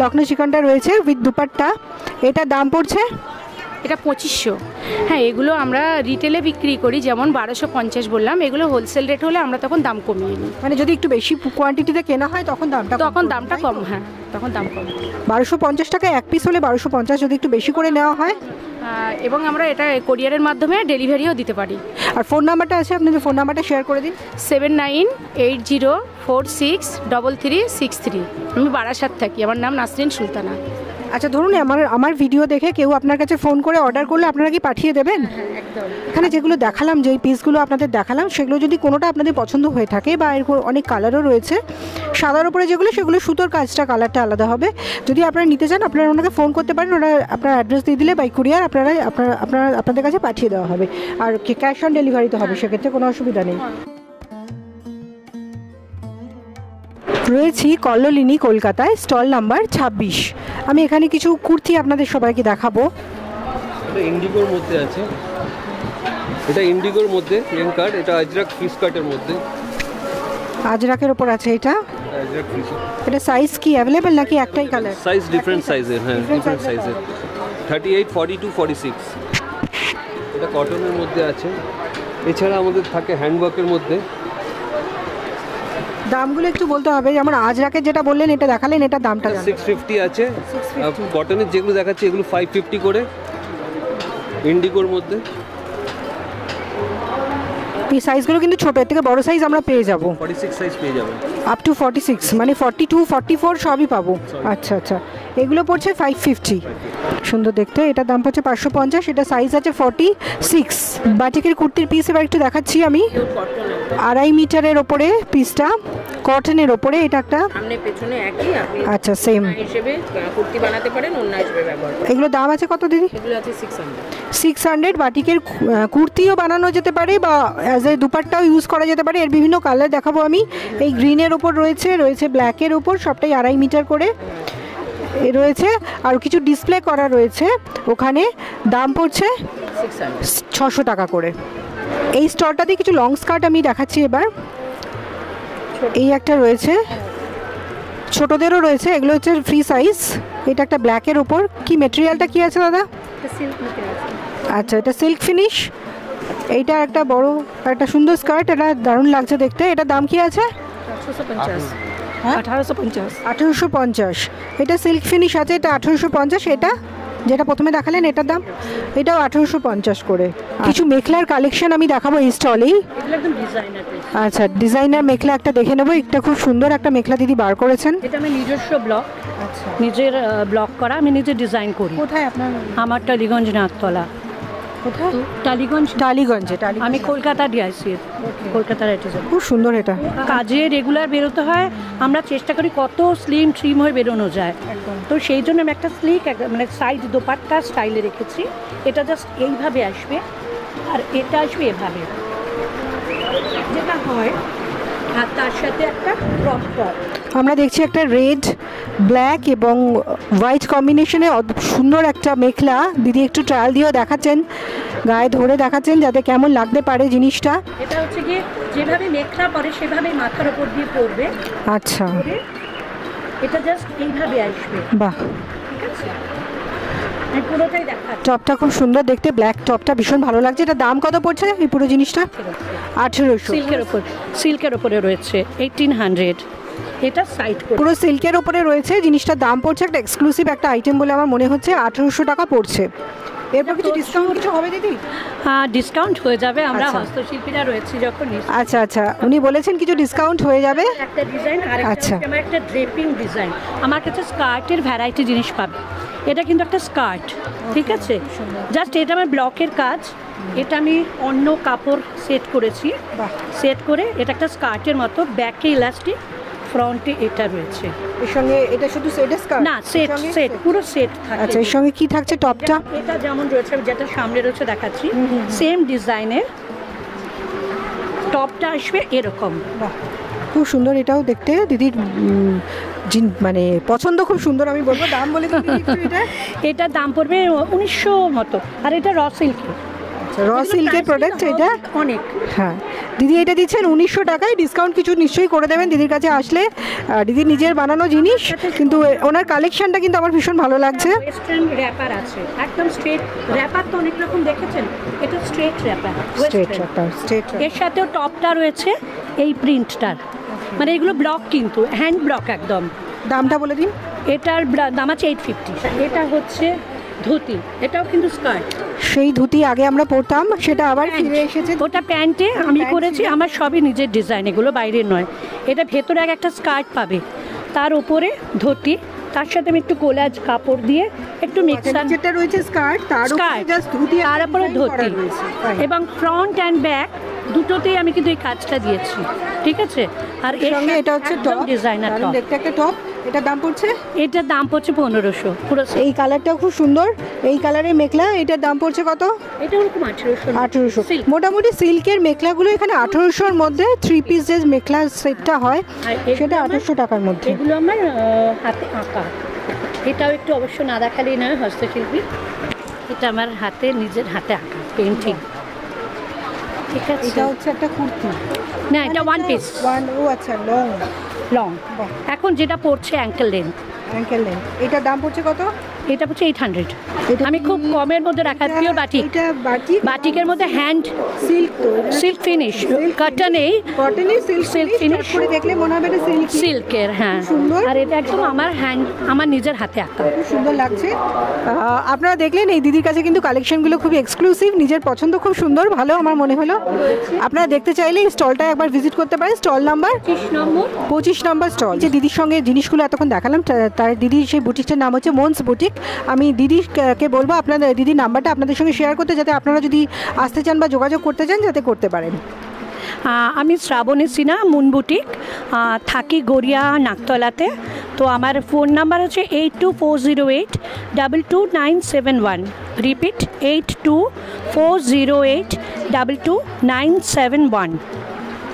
লখনৌ চিকেনটা রয়েছে উইথ দুপাট্টা। এটার দাম পড়ছে এটা পঁচিশশো। হ্যাঁ এগুলো আমরা রিটেলে বিক্রি করি যেমন বারোশো পঞ্চাশ বললাম এগুলো হোলসেল রেট হলে আমরা তখন দাম কমিয়ে নিই। মানে যদি একটু বেশি কোয়ান্টিটিতে কেনা হয় তখন দামটা তখন দামটা কম হ্যাঁ তখন দাম কম। বারোশো পঞ্চাশ টাকা এক পিস হলে বারোশো পঞ্চাশ যদি একটু বেশি করে নেওয়া হয়? এবং আমরা এটা কোরিয়ারের মাধ্যমে ডেলিভারিও দিতে পারি। আর ফোন নাম্বারটা আছে আপনাদের ফোন নাম্বারটা শেয়ার করে দিন। Seven nine eight zero four six double three six three আমি বারাসাত থাকি আমার নাম নাসরিন সুলতানা। আচ্ছা ধরুন আমার আমার ভিডিও দেখে কেউ আপনার কাছে ফোন করে অর্ডার করলে আপনারা কি পাঠিয়ে দেবেন? এখানে যেগুলো দেখালাম যে পিসগুলো আপনাদের দেখালাম সেগুলো যদি কোনোটা আপনাদের পছন্দ হয়ে থাকে বা এর অনেক কালারও রয়েছে সাদার উপরে যেগুলো সেগুলো সুতোর কাজটা কালারটা আলাদা হবে। যদি আপনারা নিতে চান আপনারা ওনাকে ফোন করতে পারেন ওরা আপনার অ্যাড্রেস দিয়ে দিলে বাই কুরিয়ার আপনারা আপনারা আপনারা আপনাদের কাছে পাঠিয়ে দেওয়া হবে। আর ক্যাশ অন ডেলিভারি তো হবে সেক্ষেত্রে কোনো অসুবিধা নেই। রয়েছি কল্লোলিনী কলকাতায় স্টল নাম্বার ছাব্বিশ। আমি এখানে কিছু কুর্তি আপনাদের সবাইকে দেখাবো। এটা ইন্ডিগোর মধ্যে আছে। এটা ইন্ডিগোর মধ্যে প্লেন কার্ড। এটা আজরাক ফিস কাটের মধ্যে। আজরাকের ওপর আছে এটা। এটা সাইজ কি? অ্যাভেলেবেল নাকি একটাই কালার সাইজ ডিফারেন্ট সাইজের হ্যাঁ ডিফারেন্ট সাইজের thirty eight forty two forty six এটা কটনের মধ্যে আছে। এছাড়া আমাদের থাকে হ্যান্ডওয়ার্কের মধ্যে। দামগুলো একটু বলতে হবে যেমন আজ রাখে যেটা বললেন এটা দেখালেন এটা দামটা। সিক্স ফিফটি আছে। কটনের যেগুলো দেখাচ্ছি এগুলো ফাইভ ফিফটি করে ইন্ডিগোর মধ্যে। এই সাইজগুলো কিন্তু ছোটোর থেকে বড় সাইজ আমরা পেয়ে যাব। ফর্টি সিক্স সাইজ পেয়ে যাবেন আপ টু ফর্টি সিক্স মানে ফর্টি টু ফর্টি ফোর সবই পাবো। আচ্ছা আচ্ছা। এগুলো পড়ছে ফাইভ ফিফটি সুন্দর দেখতে এটার দাম পড়ছে পাঁচশো পঞ্চাশ এটা সাইজ আছে ফর্টি সিক্স বাটিকের কুর্তির পিস এবার একটু দেখাচ্ছি আমি। আড়াই মিটারের ওপরে পিসটা কটনের ওপরে এটা একটা। আচ্ছা সেম কুর্তি বানাতে পারেন এগুলো দাম আছে কত দিদি? সিক্স হান্ড্রেড বাটিকের কুর্তিও বানানো যেতে পারে বা অ্যাজ এ দুপাট্টাও ইউজ করা যেতে পারে। এর বিভিন্ন কালার দেখাবো আমি। এই গ্রিনের ওপর রয়েছে রয়েছে ব্ল্যাকের ওপর সবটাই আড়াই মিটার করে। রয়েছে আর কিছু ডিসপ্লে করা রয়েছে। ওখানে দাম পড়ছে ছশো টাকা করে। এই স্টলটাতে কিছু লং স্কার্ট আমি দেখাচ্ছি এবার। এই একটা রয়েছে। ছোটদেরও রয়েছে। এগুলো হচ্ছে ফ্রি সাইজ এটা একটা ব্ল্যাকের ওপর কি মেটেরিয়ালটা কি আছে দাদা? আচ্ছা এটা সিল্ক ফিনিশ এইটা একটা বড় একটা সুন্দর স্কার্ট এটা দারুণ লাগছে দেখতে। এটা দাম কি আছে? আঠারোশো পঞ্চাশ। আঠেরোশো পঞ্চাশ। এটা সিল্ক ফিনিশ আছে এটা আঠেরোশো পঞ্চাশ। এটা যেটা প্রথমে দেখালেন এটার দাম এটাও আঠেরোশো পঞ্চাশ করে। কিছু মেখলার কালেকশন আমি দেখাবো এই স্টলেই ডিজাইনার আচ্ছা ডিজাইনার মেখলা একটা দেখে নেব। এটা খুব সুন্দর একটা মেখলা দিদি বার করেছেন। এটা আমি নিজস্ব ব্লক নিজের ব্লক করা আমি নিজে ডিজাইন করি। কোথায় আপনার? আমার টালিগঞ্জ নাকতলা কোথায়? টালিগঞ্জ। টালিগঞ্জে টালি আমি কলকাতা ডিআইসি কলকাতার খুব সুন্দর এটা। কাজে রেগুলার বেরোতে হয়। আমরা চেষ্টা করি কত স্লিম ট্রিম হয়ে বেরোনো যায়। তো সেই জন্য আমি একটা স্লিক মানে সাইজ দোপাট্টা স্টাইলে রেখেছি। এটা জাস্ট এইভাবে আসবে। আর এটা আসবে এভাবে। যেটা হয় আর তার সাথে একটা ক্রপ টপ। আমরা দেখছি একটা রেড ব্ল্যাক এবং হোয়াইট কম্বিনেশনে সুন্দর একটা মেখলা। দিদি একটু ট্রায়াল দিয়েও দেখাচ্ছেন গায়ে ধরে দেখাচ্ছেন যাতে কেমন লাগতে পারে জিনিসটা। এটা হচ্ছে গিয়ে যেভাবে মেখলা পরে সেভাবেই মাথার ওপর দিয়ে পড়বে আচ্ছা। এটা জাস্ট এইভাবে আসবে। বাহ। ঠিক আছে? টপটা খুব সুন্দর দেখতে ব্ল্যাক টপটা ভীষণ ভালো লাগছে। এটা দাম কত পড়ছে এই পুরো জিনিসটা? আঠেরোশো। সিল্কের ওপর সিল্কের ওপরে রয়েছে এইটিন হান্ড্রেড এটা সাইড পুরো সিল্কের ওপরে রয়েছে জিনিসটার দাম পড়ছে একটা এক্সক্লুসিভ একটা আইটেম বলে আমার মনে হচ্ছে আঠেরোশো টাকা পড়ছে। এরপর কিছু ডিসকাউন্ট কিছু হবে দিদি? হ্যাঁ ডিসকাউন্ট হয়ে যাবে। আমরা আচ্ছা। হস্তশিল্পীরা রয়েছি যখন আচ্ছা আচ্ছা। উনি বলেছেন কিছু ডিসকাউন্ট হয়ে যাবে। একটা ডিজাইন আর আচ্ছা। আমার একটা ড্রেপিং ডিজাইন আমার কাছে স্কার্টের ভ্যারাইটি জিনিস পাবে। এটা কিন্তু একটা স্কার্ট ঠিক আছে? জাস্ট এটা আমার ব্লকের কাজ। এটা আমি অন্য কাপড় সেট করেছি। সেট করে এটা একটা স্কার্টের মতো ব্যাকে ইলাস্টিক ফ্রন্টে এটা রয়েছে। এর সঙ্গে এটা শুধু সেট স্কার্ট না সেট সেট পুরো সেট থাকে। আচ্ছা এর সঙ্গে কি থাকছে টপটা এটা যেমন রয়েছে যেটা সামনে রয়েছে দেখাচ্ছি। সেম ডিজাইনের টপটা আসবে এরকম। বাহ খুব সুন্দর এটাও দেখতে। দিদির জিন- মানে পছন্দ খুব সুন্দর আমি বলব। দাম বলে এটা? এটার দাম পড়বে উনিশশো মতো। আর এটা র সিল্কের র সিল্কের প্রোডাক্ট এটা? অনেক। হ্যাঁ। দিদি এটা দিচ্ছেন উনিশশো টাকায় ডিসকাউন্ট কিছু নিশ্চয়ই করে দেবেন দিদির কাছে আসলে। দিদির নিজের বানানো জিনিস কিন্তু ওনার কালেকশনটা কিন্তু আমার ভীষণ ভালো লাগছে। ওয়েস্টার্ন র্যাপার আছে একদম স্ট্রেট র্যাপার তো অনেক রকম দেখেছেন? এটা স্ট্রেট র্যাপার স্ট্রেট স্ট্রেট এর সাথেও টপটা রয়েছে এই প্রিন্টটার মানে এগুলো ব্লক কিন্তু হ্যান্ড ব্লক একদম। দামটা বলে দিন। এটার দাম আছে এইট ফিফটি এটা হচ্ছে ধুতি এটাও কিন্তু স্কার্ট সেই ধুতি আগে আমরা পরতাম সেটা আবার ফিরে এসেছে। ওটা প্যান্টে আমি করেছি আমার সবই নিজের ডিজাইন এগুলো বাইরের নয়। এটা ভেতরে এক একটা স্কার্ট পাবে। তার উপরে ধুতি তার সাথে আমি একটু কোলাজ কাপড় দিয়ে একটু মিক্সার যেটা রয়েছে স্কার্ট তার স্কার্ট ধুতি আর উপরে ধুতি। এবং ফ্রন্ট অ্যান্ড ব্যাক দুটোতেই আমি কিন্তু এই কাজটা দিয়েছি ঠিক আছে? আর এর সঙ্গে এটা হচ্ছে টপ ডিজাইনার টপ দেখতে একটা টপ এটার দাম পড়ছে? এটার দাম পড়ছে পনেরোশো। পুরো এই কালারটাও খুব সুন্দর। এই কালারের মেখলা এটার দাম পড়ছে কত? এটা ওরকম আঠেরোশো। আঠেরোশো। মোটামুটি সিল্কের মেখলাগুলো এখানে আঠেরোশোর মধ্যে থ্রি পিস যে মেখলা সেটটা হয়। সেটা আঠারোশো টাকার মধ্যে। এগুলো আমার হাতে আঁকা। এটাও একটু অবশ্য না দেখালেই নয় হস্তশিল্পী। এটা আমার হাতে নিজের হাতে আঁকা পেন্টিং ঠিক আছে। এটা হচ্ছে একটা কুর্তি। না এটা ওয়ান পিস ওয়ান ও আচ্ছা লং লং এখন যেটা পড়ছে অ্যাঙ্কেল লেন্থ অ্যাঙ্কেল লেন্থ এটার দাম পড়ছে কত? এটা পড়ছে এইট হান্ড্রেড আমি খুব কমের মধ্যে রাখা পিওর বাটিক। বাটিকের মধ্যে হ্যান্ড সিল্ক সিল্ক ফিনিশ কাটনেই কটনের সিল্ক। ফিনিশ করে দেখলে মনে হবে সিল্ক সিল্কের হ্যাঁ। আর এটা একদম আমার হ্যান্ড আমার নিজের হাতে আঁকা। খুব সুন্দর লাগছে। আপনারা দেখলেন এই দিদির কাছে কিন্তু কালেকশনগুলো খুব এক্সক্লুসিভ নিজের পছন্দ খুব সুন্দর ভালো আমার মনে হলো। আপনারা দেখতে চাইলে এই স্টলটা একবার ভিজিট করতে পারেন। স্টল নাম্বার পঁচিশ নম্বর। পঁচিশ নম্বর স্টল যে দিদির সঙ্গে জিনিসগুলো এতক্ষণ দেখালাম তার দিদির সেই বুটিকটার নাম হচ্ছে মোন্স বুটিক আমি দিদিকে বলব আপনাদের দিদির নাম্বারটা আপনাদের সঙ্গে শেয়ার করতে যাতে আপনারা যদি আসতে চান বা যোগাযোগ করতে চান যাতে করতে পারেন। আমি শ্রাবণী সিনহা মুন বুটিক। থাকি গড়িয়া নাকতলাতে তো আমার ফোন নাম্বার হচ্ছে eight two four zero eight double two nine seven one repeat eight two four zero eight double two nine seven one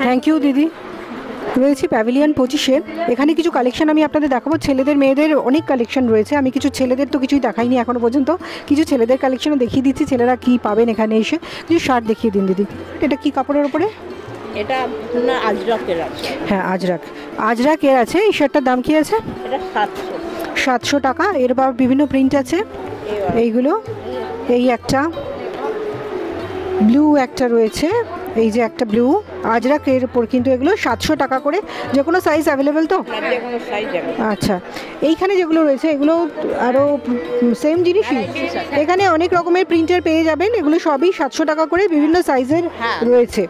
thank you দিদি। রয়েছি প্যাভিলিয়ন পঁচিশে। এখানে কিছু কালেকশন আমি আপনাদের দেখাবো। ছেলেদের মেয়েদের অনেক কালেকশন রয়েছে। আমি কিছু ছেলেদের তো কিছুই দেখাইনি এখনও পর্যন্ত। কিছু ছেলেদের কালেকশনও দেখিয়ে দিচ্ছি। ছেলেরা কি পাবেন এখানে এসে? কিছু শার্ট দেখিয়ে দিন দিদি। এটা কি কাপড়ের ওপরে এটা আপনার আজরকের আছে। হ্যাঁ আজরাক। আজরাক এর আছে। এই শার্টটার দাম কি আছে? এটা সাতশো। সাতশো টাকা। এর বা বিভিন্ন প্রিন্ট আছে। এইগুলো। এই একটা। ব্লু একটা রয়েছে। এই যে একটা ব্লু আজরাকের উপর কিন্তু এগুলো সাতশো টাকা করে যে কোনো সাইজ অ্যাভেলেবেল তো? সাইজ আচ্ছা এইখানে যেগুলো রয়েছে এগুলো আরও সেম জিনিসই? এখানে অনেক রকমের প্রিন্টার পেয়ে যাবেন এগুলো সবই সাতশো টাকা করে বিভিন্ন সাইজের হ্যাঁ। রয়েছে।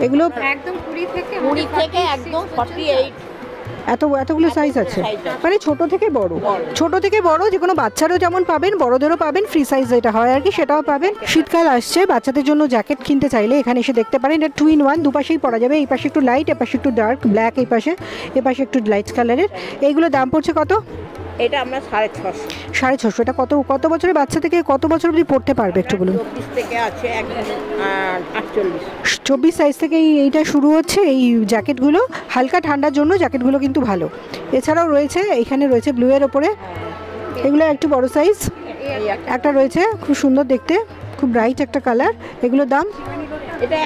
এগুলো একদম কুড়ি থেকে কুড়ি থেকে একদম ফর্টি এইট এত, এতগুলো সাইজ আছে। মানে ছোট থেকে বড়। ছোট থেকে বড় যে কোনো বাচ্চারও যেমন পাবেন, বড়দেরও পাবেন ফ্রি সাইজ যেটা হয় আর কি, সেটাও পাবেন। শীতকাল আসছে, বাচ্চাদের জন্য জ্যাকেট কিনতে চাইলে এখানে এসে দেখতে পারেন, এটা টু ইন ওয়ান দুপাশেই পরা যাবে। এই পাশে একটু লাইট এপাশে পাশে একটু ডার্ক ব্ল্যাক এই পাশে, এ পাশে একটু লাইট কালারের এইগুলো দাম পড়ছে কত? এটা আমরা সাড়ে ছশো। সাড়ে ছশো এটা কত কত বছরের বাচ্চা থেকে কত বছর অবধি পড়তে পারবে একটু বলুন? চব্বিশ থেকে আছে আটচল্লিশ। চব্বিশ সাইজ থেকে এই এইটা শুরু হচ্ছে এই জ্যাকেটগুলো হালকা ঠান্ডার জন্য জ্যাকেটগুলো কিন্তু ভালো। এছাড়াও রয়েছে এখানে রয়েছে ব্লু এর ওপরে। এগুলো একটু বড় সাইজ। একটা রয়েছে খুব সুন্দর দেখতে খুব ব্রাইট একটা কালার। এগুলোর দাম? এটা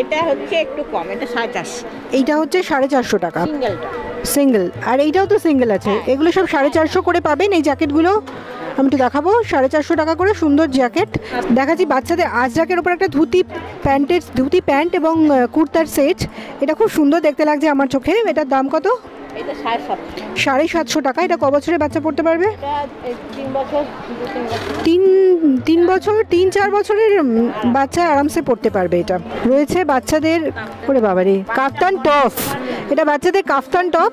এটা হচ্ছে একটু কম এটা সাড়ে চারশো। এইটা হচ্ছে সাড়ে চারশো টাকা। সিঙ্গেলটা। সিঙ্গেল আর এইটাও তো সিঙ্গেল আছে। এগুলো সব সাড়ে চারশো করে পাবেন। এই জ্যাকেটগুলো আমি একটু দেখাবো। সাড়ে চারশো টাকা করে সুন্দর জ্যাকেট দেখাচ্ছি বাচ্চাদের আজরাকের ওপর একটা ধুতি প্যান্টের ধুতি প্যান্ট এবং কুর্তার সেট এটা খুব সুন্দর দেখতে লাগছে আমার চোখে। এটার দাম কত? সাড়ে সাতশো। টাকা? এটা ক বছরের বাচ্চা পড়তে পারবে? তিন তিন বছর তিন তিন বছর তিন চার বছরের বাচ্চা আরামসে পড়তে পারবে এটা। রয়েছে বাচ্চাদের ওরে বাবারে কাফতান টপ এটা বাচ্চাদের কাফতান টপ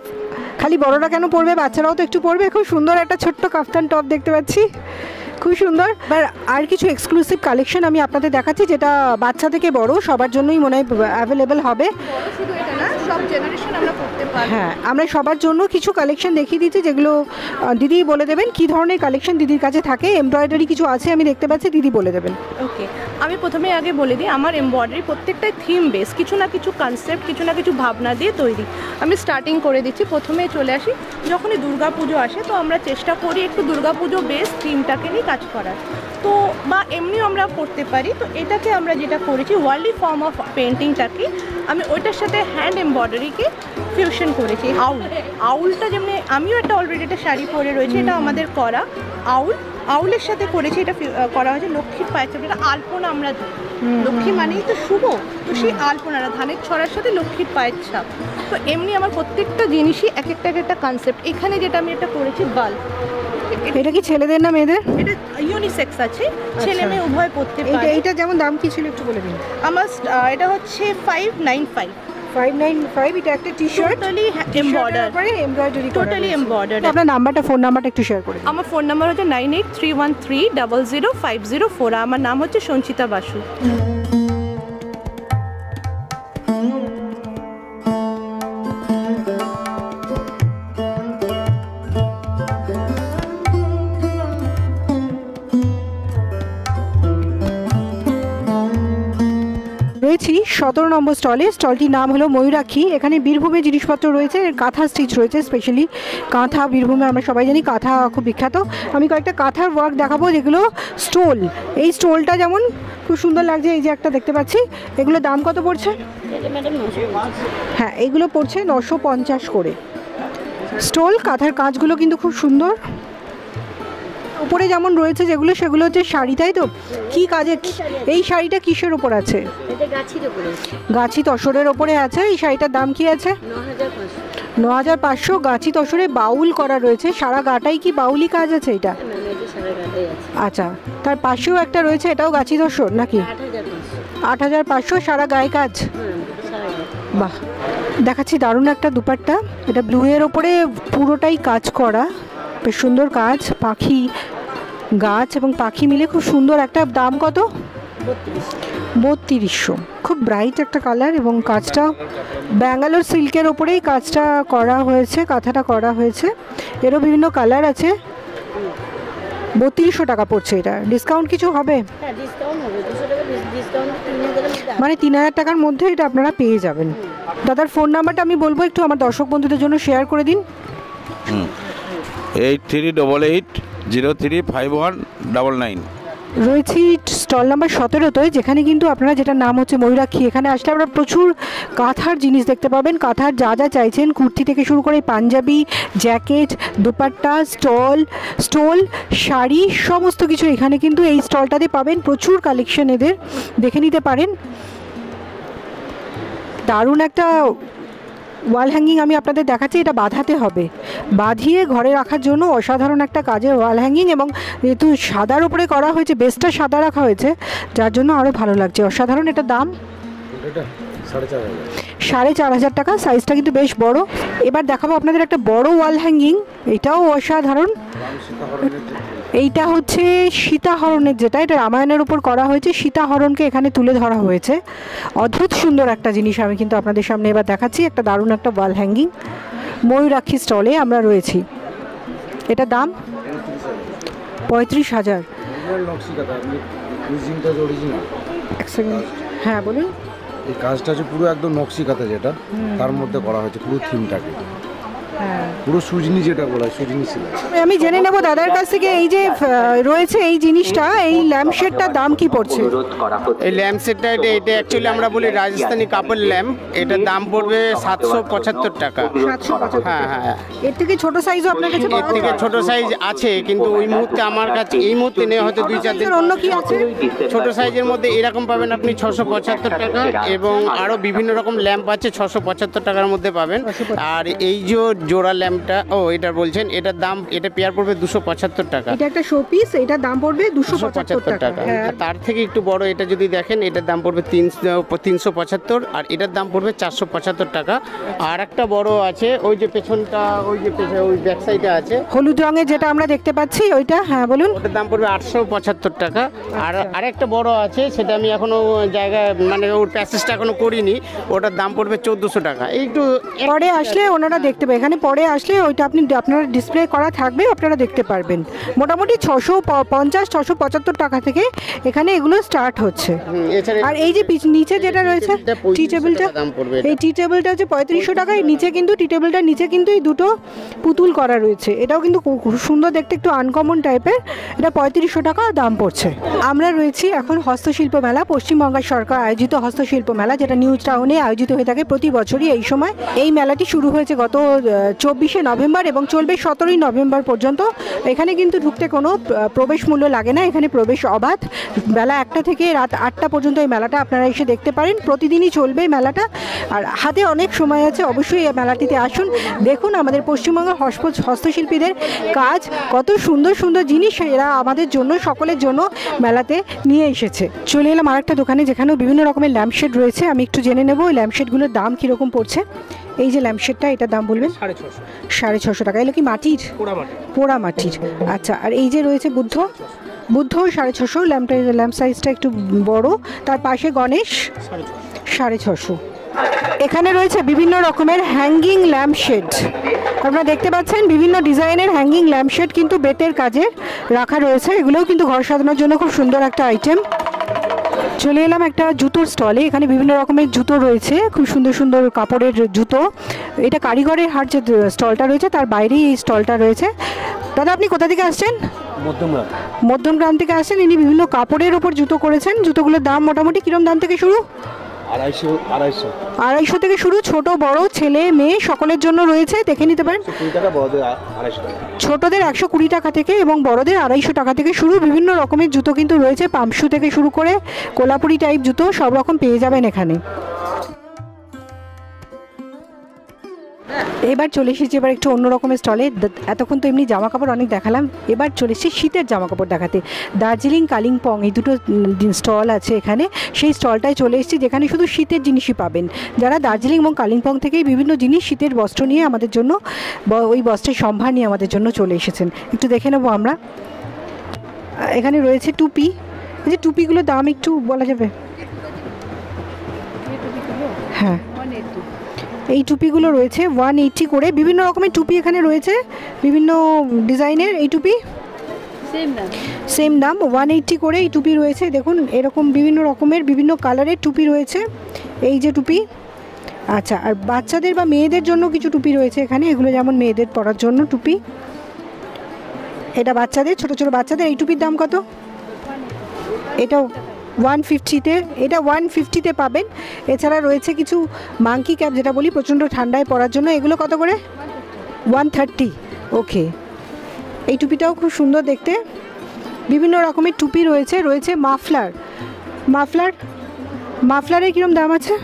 খালি বড়রা কেন পড়বে? বাচ্চারাও তো একটু পড়বে। খুব সুন্দর একটা ছোট্ট কাফতান টপ দেখতে পাচ্ছি। খুব সুন্দর। এবার আর কিছু এক্সক্লুসিভ কালেকশন আমি আপনাদের দেখাচ্ছি, যেটা বাচ্চা থেকে বড়, সবার জন্যই মনে হয় অ্যাভেলেবেল হবে। হ্যাঁ আমরা সবার জন্য কিছু কালেকশন দেখিয়ে দিচ্ছি, যেগুলো দিদি বলে দেবেন কি ধরনের কালেকশন দিদির কাছে থাকে। এমব্রয়ডারি কিছু আছে, আমি দেখতে পাচ্ছি, দিদি বলে দেবেন। ওকে আমি প্রথমে আগে বলে দিই, আমার এমব্রয়ডারি প্রত্যেকটাই থিম বেস কিছু না কিছু কনসেপ্ট কিছু না কিছু ভাবনা দিয়ে তৈরি। আমি স্টার্টিং করে দিচ্ছি, প্রথমে চলে আসি, যখনই দুর্গা পুজো আসে, তো আমরা চেষ্টা করি একটু দুর্গা পুজো বেস থিমটাকে নিয়ে কাজ করার। তো বা এমনিও আমরা করতে পারি। তো এটাকে আমরা যেটা করেছি ওয়ার্ল্ডলি ফর্ম অফ পেন্টিংটাকে আমি ওইটার সাথে হ্যান্ড এমব্রয়ডারিকে ফিউশন করেছি। আউল। আউলটা যেমনি আমিও একটা অলরেডি একটা শাড়ি পরে রয়েছে এটা আমাদের করা। আউল আউলের সাথে করেছি এটা করা হয়েছে লক্ষ্মীর পায়ের যেটা আলপনা আমরা লক্ষ্মী মানেই তো শুভ। তো সেই আলপনারা ধানের ছড়ার সাথে লক্ষ্মীর পায়ের ছাপ। তো এমনি আমার প্রত্যেকটা জিনিসই এক একটা এক একটা কনসেপ্ট এখানে যেটা আমি এটা করেছি বাল্ব। এটা কি ছেলেদের না মেয়েদের? এটা ইউনিসেক্স আছে। ছেলে মেয়ে উভয় পড়তে পারে। এইটা যেমন দাম কি ছিল একটু বলে দিন। আমার এটা হচ্ছে five nine five five nine five এটা একটা টি শার্ট টোটালি এমব্রয়ডারি আপনার নাম্বারটা ফোন নাম্বারটা একটু শেয়ার করে আমার ফোন নাম্বার হচ্ছে nine eight three one three double zero five zero four আমার নাম হচ্ছে সঞ্চিতা বাসু। সতেরো নম্বর স্টলে। স্টলটির নাম হলো ময়ূরাক্ষী। এখানে বীরভূমে জিনিসপত্র রয়েছে, কাঁথা স্টিচ রয়েছে স্পেশালি কাঁথা বীরভূমে আমরা সবাই জানি কাঁথা খুব বিখ্যাত। আমি কয়েকটা কাঁথার ওয়ার্ক দেখাবো, যেগুলো স্টোল এই স্টোলটা যেমন খুব সুন্দর লাগছে, এই যে একটা দেখতে পাচ্ছি। এগুলো দাম কত পড়ছে? হ্যাঁ এগুলো পড়ছে নশো পঞ্চাশ করে। স্টোল, কাঁথার কাজগুলো কিন্তু খুব সুন্দর। উপরে যেমন রয়েছে যেগুলো সেগুলো হচ্ছে শাড়ি তাই তো? কি কাজে এই শাড়িটা কিসের ওপর আছে? গাছি তসরের ওপরে আছে এই শাড়িটার দাম কি আছে? ন হাজার পাঁচশো। গাছি তসরে বাউল করা রয়েছে সারা গাটাই কি বাউলি কাজ আছে এটা আচ্ছা তার পাশেও একটা রয়েছে এটাও গাছি তসর নাকি? আট হাজার পাঁচশো। সারা গায়ে কাজ? বাহ দেখাচ্ছি দারুণ একটা দুপাট্টা। এটা ব্লু এর ওপরে পুরোটাই কাজ করা। বেশ সুন্দর কাজ। পাখি গাছ এবং পাখি মিলে খুব সুন্দর একটা দাম কত? বত্রিশশো। খুব ব্রাইট একটা কালার এবং কাজটা ব্যাঙ্গালোর সিল্কের ওপরেই কাজটা করা হয়েছে কাঁথাটা করা হয়েছে। এরও বিভিন্ন কালার আছে। বত্রিশশো টাকা পড়ছে এটা। ডিসকাউন্ট কিছু হবে? মানে তিন হাজার টাকার মধ্যে এটা আপনারা পেয়ে যাবেন। দাদার ফোন নাম্বারটা আমি বলব একটু আমার দর্শক বন্ধুদের জন্য শেয়ার করে দিন। Eight three double eight zero three five one double nine রয়েছি স্টল নাম্বার সতেরোতে, যেখানে কিন্তু আপনারা যেটা নাম হচ্ছে ময়ূরাক্ষী। এখানে আসলে আপনারা প্রচুর কাঁথার জিনিস দেখতে পাবেন। কাঁথার যা যা চাইছেন, কুর্তি থেকে শুরু করে Punjabi, jacket, dupatta, stole, stole, sari, সমস্ত কিছু এখানে কিন্তু এই স্টলটাতে পাবেন। প্রচুর কালেকশন এদের, দেখে নিতে পারেন। দারুণ একটা ওয়াল হ্যাঙ্গিং আমি আপনাদের দেখাচ্ছি এটা বাঁধাতে হবে। বাঁধিয়ে ঘরে রাখার জন্য অসাধারণ একটা কাজের ওয়াল হ্যাঙ্গিং এবং যেহেতু সাদার উপরে করা হয়েছে বেসটা সাদা রাখা হয়েছে যার জন্য আরও ভালো লাগছে। অসাধারণ এটা দাম? সাড়ে চার হাজার। টাকা সাইজটা কিন্তু বেশ বড়। এবার দেখাবো আপনাদের একটা বড় ওয়াল হ্যাঙ্গিং এটাও অসাধারণ। এইটা হচ্ছে সীতাহরণের যেটা এটা রামায়ণের উপর করা হয়েছে সীতাহরণকে এখানে তুলে ধরা হয়েছে। অদ্ভুত সুন্দর একটা জিনিস আমি কিন্তু আপনাদের সামনে এবার দেখাচ্ছি একটা দারুণ একটা ওয়াল হ্যাঙ্গিং। ময়ূরাক্ষী স্টলে আমরা রয়েছি। এটা দাম পঁয়ত্রিশ হাজার। এক সেকেন্ড। হ্যাঁ বলুন। এই কাজটা হচ্ছে পুরো একদম নকশি কাঁথা যেটা তার মধ্যে করা হয়েছে পুরো থিমটাকে পুরো সুজনি যেটা বলা সুজনি সেলাই আমি জেনে নেব দাদার কাছ থেকে এই যে রয়েছে এই জিনিসটা এই ল্যাম্পশেডটার দাম কি পড়ছে? এই ল্যাম্প সেটটা এটা এটা অ্যাকচুয়ালি আমরা বলি রাজস্থানি কাপড় ল্যাম্প। এটার দাম পড়বে সাতশো পঁচাত্তর টাকা। পঁচাত্তর হ্যাঁ হ্যাঁ এর থেকে ছোট সাইজও আপনার কাছে এর থেকে ছোট সাইজ আছে কিন্তু ওই মুহূর্তে আমার কাছে এই মুহূর্তে নেই হয়তো দুই চার দিন অন্য কি আছে? ছোট সাইজের মধ্যে এরকম পাবেন আপনি ছশো পঁচাত্তর টাকা এবং আরও বিভিন্ন রকম ল্যাম্প আছে ছশো পঁচাত্তর টাকার মধ্যে পাবেন। আর এই যে জোড়া ল্যাম্পটা ও এটা বলছেন এটার দাম এটা পেয়ার পড়বে দুশো পঁচাত্তর টাকা। এটা একটা শোপিস এটার দাম পড়বে দুশো পঁচাত্তর টাকা। হ্যাঁ। তার থেকে একটু বড় এটা যদি দেখেন এটার দাম পড়বে তিনশো তিনশো পঁচাত্তর আর এটার দাম পড়বে চারশো পঁচাত্তর টাকা। আর একটা বড় আছে ওই যে পেছনটা ওই যে ওই ব্যাক সাইডে আছে। হলুদ রঙের যেটা আমরা দেখতে পাচ্ছি ওইটা হ্যাঁ বলুন। ওটার দাম পড়বে আটশো পঁচাত্তর টাকা। আর আরেকটা বড় আছে সেটা আমি এখনও জায়গায় মানে ওর প্যাসেজটা এখনও করিনি ওটার দাম পড়বে চোদ্দোশো টাকা। একটু পরে আসলে ওনারা দেখতে পাবে। এখানে পরে আসলে ওইটা আপনি আপনার ডিসপ্লে করা থাকবে আপনারা দেখতে পারবেন। মোটামুটি ছশো পঞ্চাশ ছশো পঁচাত্তর টাকা থেকে এখানে এগুলো স্টার্ট হচ্ছে। আর এই যে নিচে যেটা রয়েছে টি 3500 টেবিলটা। এই টি টেবিলটা হচ্ছে পঁয়ত্রিশশো টাকা এই নিচে কিন্তু টি টেবিলটার নিচে কিন্তু এই দুটো পুতুল করা রয়েছে। এটাও কিন্তু সুন্দর দেখতে একটু আনকমন টাইপের এটা পঁয়ত্রিশশো টাকা দাম পড়ছে। আমরা রয়েছি এখন হস্তশিল্প মেলা পশ্চিমবঙ্গ সরকার আয়োজিত হস্তশিল্প মেলা যেটা নিউজ টাউনে আয়োজিত হয়ে থাকে প্রতি বছরই এই সময়। এই মেলাটি শুরু হয়েছে গত চব্বিশে নভেম্বর এবং চলবে সতেরোই নভেম্বর পর্যন্ত। এখানে কিন্তু ঢুকতে কোনো প্রবেশ মূল্য লাগে না, এখানে প্রবেশ অবাধ। বেলা একটা থেকে রাত আটটা পর্যন্ত এই মেলাটা আপনারা এসে দেখতে পারেন। প্রতিদিনই চলবে মেলাটা। আর হাতে অনেক সময় আছে, অবশ্যই এই মেলাটিতে আসুন। দেখুন আমাদের পশ্চিমবঙ্গের হস্প, হস্তশিল্পীদের কাজ, কত সুন্দর সুন্দর জিনিস এরা আমাদের জন্য, সকলের জন্য মেলাতে নিয়ে এসেছে। চলে এলাম আরেকটা দোকানে, যেখানেও বিভিন্ন রকমের ল্যাম্পশেড রয়েছে। আমি একটু জেনে নেব, ওই ল্যাম্পশেডগুলোর দাম কীরকম পড়ছে? এই যে ল্যাম্পশেডটা এটার দাম বলবেন? সাড়ে ছশো টাকা। এগুলো কি মাটির? পোড়া মাটির আচ্ছা আর এই যে রয়েছে বুদ্ধ? বুদ্ধ সাড়ে ছশো ল্যাম্পটা ল্যাম্প সাইজটা একটু বড়। তার পাশে গণেশ? সাড়ে ছশো সাড়ে ছশো এখানে রয়েছে বিভিন্ন রকমের হ্যাঙ্গিং ল্যাম্পশেড আপনারা দেখতে পাচ্ছেন বিভিন্ন ডিজাইনের হ্যাঙ্গিং ল্যাম্পশেড কিন্তু বেতের কাজে রাখা রয়েছে। এগুলোও কিন্তু ঘর সাজানোর জন্য খুব সুন্দর একটা আইটেম চলে এলাম একটা জুতোর স্টলে এখানে বিভিন্ন রকমের জুতো রয়েছে খুব সুন্দর সুন্দর কাপড়ের জুতো। এটা কারিগরের হাট যে স্টলটা রয়েছে তার বাইরেই এই স্টলটা রয়েছে। দাদা আপনি কোথা থেকে আসছেন? মধ্যমগ্রাম। মধ্যমগ্রাম থেকে আসছেন। ইনি বিভিন্ন কাপড়ের ওপর জুতো করেছেন। জুতোগুলোর দাম মোটামুটি কিরম দাম থেকে শুরু? আড়াইশো আড়াইশো। আড়াইশো থেকে শুরু ছোট বড় ছেলে মেয়ে সকলের জন্য রয়েছে দেখে নিতে পারেন। কুড়ি টাকা বড়দের আড়াইশো টাকা। ছোটদের একশো কুড়ি টাকা থেকে এবং বড়দের আড়াইশো টাকা থেকে শুরু বিভিন্ন রকমের জুতো কিন্তু রয়েছে পাম্পশু থেকে শুরু করে কোলাপুরি টাইপ জুতো সব রকম পেয়ে যাবেন এখানে। এবার চলে এসেছি এবার একটু অন্য রকমের স্টলে। এতক্ষণ তো এমনি জামা কাপড় অনেক দেখালাম। এবার চলে এসেছি শীতের জামা কাপড় দেখাতে। দার্জিলিং, কালিম্পং এই দুটো স্টল আছে এখানে। সেই স্টলটায় চলে এসেছি যেখানে শুধু শীতের জিনিসই পাবেন। যারা দার্জিলিং এবং কালিম্পং থেকেই বিভিন্ন জিনিস শীতের বস্ত্র নিয়ে আমাদের জন্য ওই বস্ত্রের সম্ভার নিয়ে আমাদের জন্য চলে এসেছেন। একটু দেখে নেব আমরা। এখানে রয়েছে টুপি। এই যে টুপিগুলোর দাম একটু বলা যাবে? হ্যাঁ। এই টুপিগুলো রয়েছে ওয়ান এইটটি করে। বিভিন্ন রকমের টুপি এখানে রয়েছে বিভিন্ন ডিজাইনের। এই টুপি? সেম দাম। ওয়ান এইটটি করে এই টুপি রয়েছে। দেখুন এরকম বিভিন্ন রকমের বিভিন্ন কালারের টুপি রয়েছে এই যে টুপি। আচ্ছা আর বাচ্চাদের বা মেয়েদের জন্য কিছু টুপি রয়েছে এখানে। এগুলো যেমন মেয়েদের পরার জন্য টুপি। এটা বাচ্চাদের ছোট ছোট বাচ্চাদের। এই টুপির দাম কত? এটা ওয়ান ফিফটিতে, এটা ওয়ান ফিফটিতে পাবেন। এছাড়া রয়েছে কিছু মাঙ্কি ক্যাপ যেটা বলি, প্রচণ্ড ঠান্ডায় পরার জন্য। এগুলো কত করে? One thirty. ওকে। এই টুপিটাও খুব সুন্দর দেখতে। বিভিন্ন রকমের টুপি রয়েছে। রয়েছে মাফলার। মাফলার মাফলারের কীরকম দাম আছে?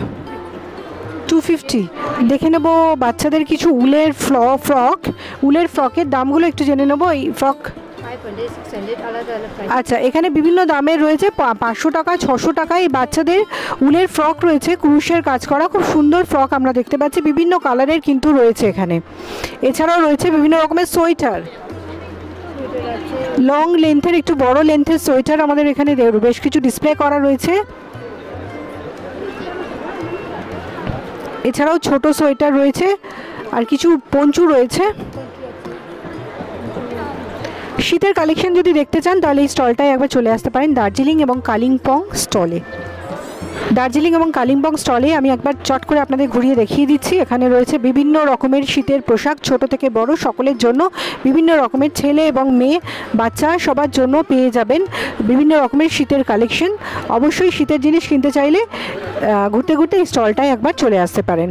Two fifty. দেখে নেব বাচ্চাদের কিছু উলের ফ্ল ফ্রক। উলের ফ্রকের দামগুলো একটু জেনে নেব। এই ফ্রক আচ্ছা এখানে বিভিন্ন দামের রয়েছে পাঁচশো টাকা, ছশো টাকা এই বাচ্চাদের উলের ফ্রক রয়েছে, ক্রুশের কাজ করা, খুব সুন্দর ফ্রক আমরা দেখতে পাচ্ছি, বিভিন্ন কালারের কিন্তু রয়েছে এখানে। এছাড়াও রয়েছে বিভিন্ন রকমের সোয়েটার। লং লেন্থের, একটু বড় লেন্থের সোয়েটার আমাদের এখানে বেশ কিছু ডিসপ্লে করা রয়েছে। এছাড়াও ছোট সোয়েটার রয়েছে, আর কিছু পঞ্চু রয়েছে। শীতের কালেকশন যদি দেখতে চান, তাহলে এই স্টলটায় একবার চলে আসতে পারেন দার্জিলিং এবং কালিম্পং স্টলে দার্জিলিং এবং কালিম্পং স্টলে আমি একবার চট করে আপনাদের ঘুরিয়ে দেখিয়ে দিচ্ছি। এখানে রয়েছে বিভিন্ন রকমের শীতের পোশাক, ছোট থেকে বড়, সকলের জন্য বিভিন্ন রকমের ছেলে এবং মেয়ে, বাচ্চা সবার জন্য পেয়ে যাবেন বিভিন্ন রকমের শীতের কালেকশন অবশ্যই শীতের জিনিস কিনতে চাইলে ঘুরতে ঘুরতে এই স্টলটায় একবার চলে আসতে পারেন।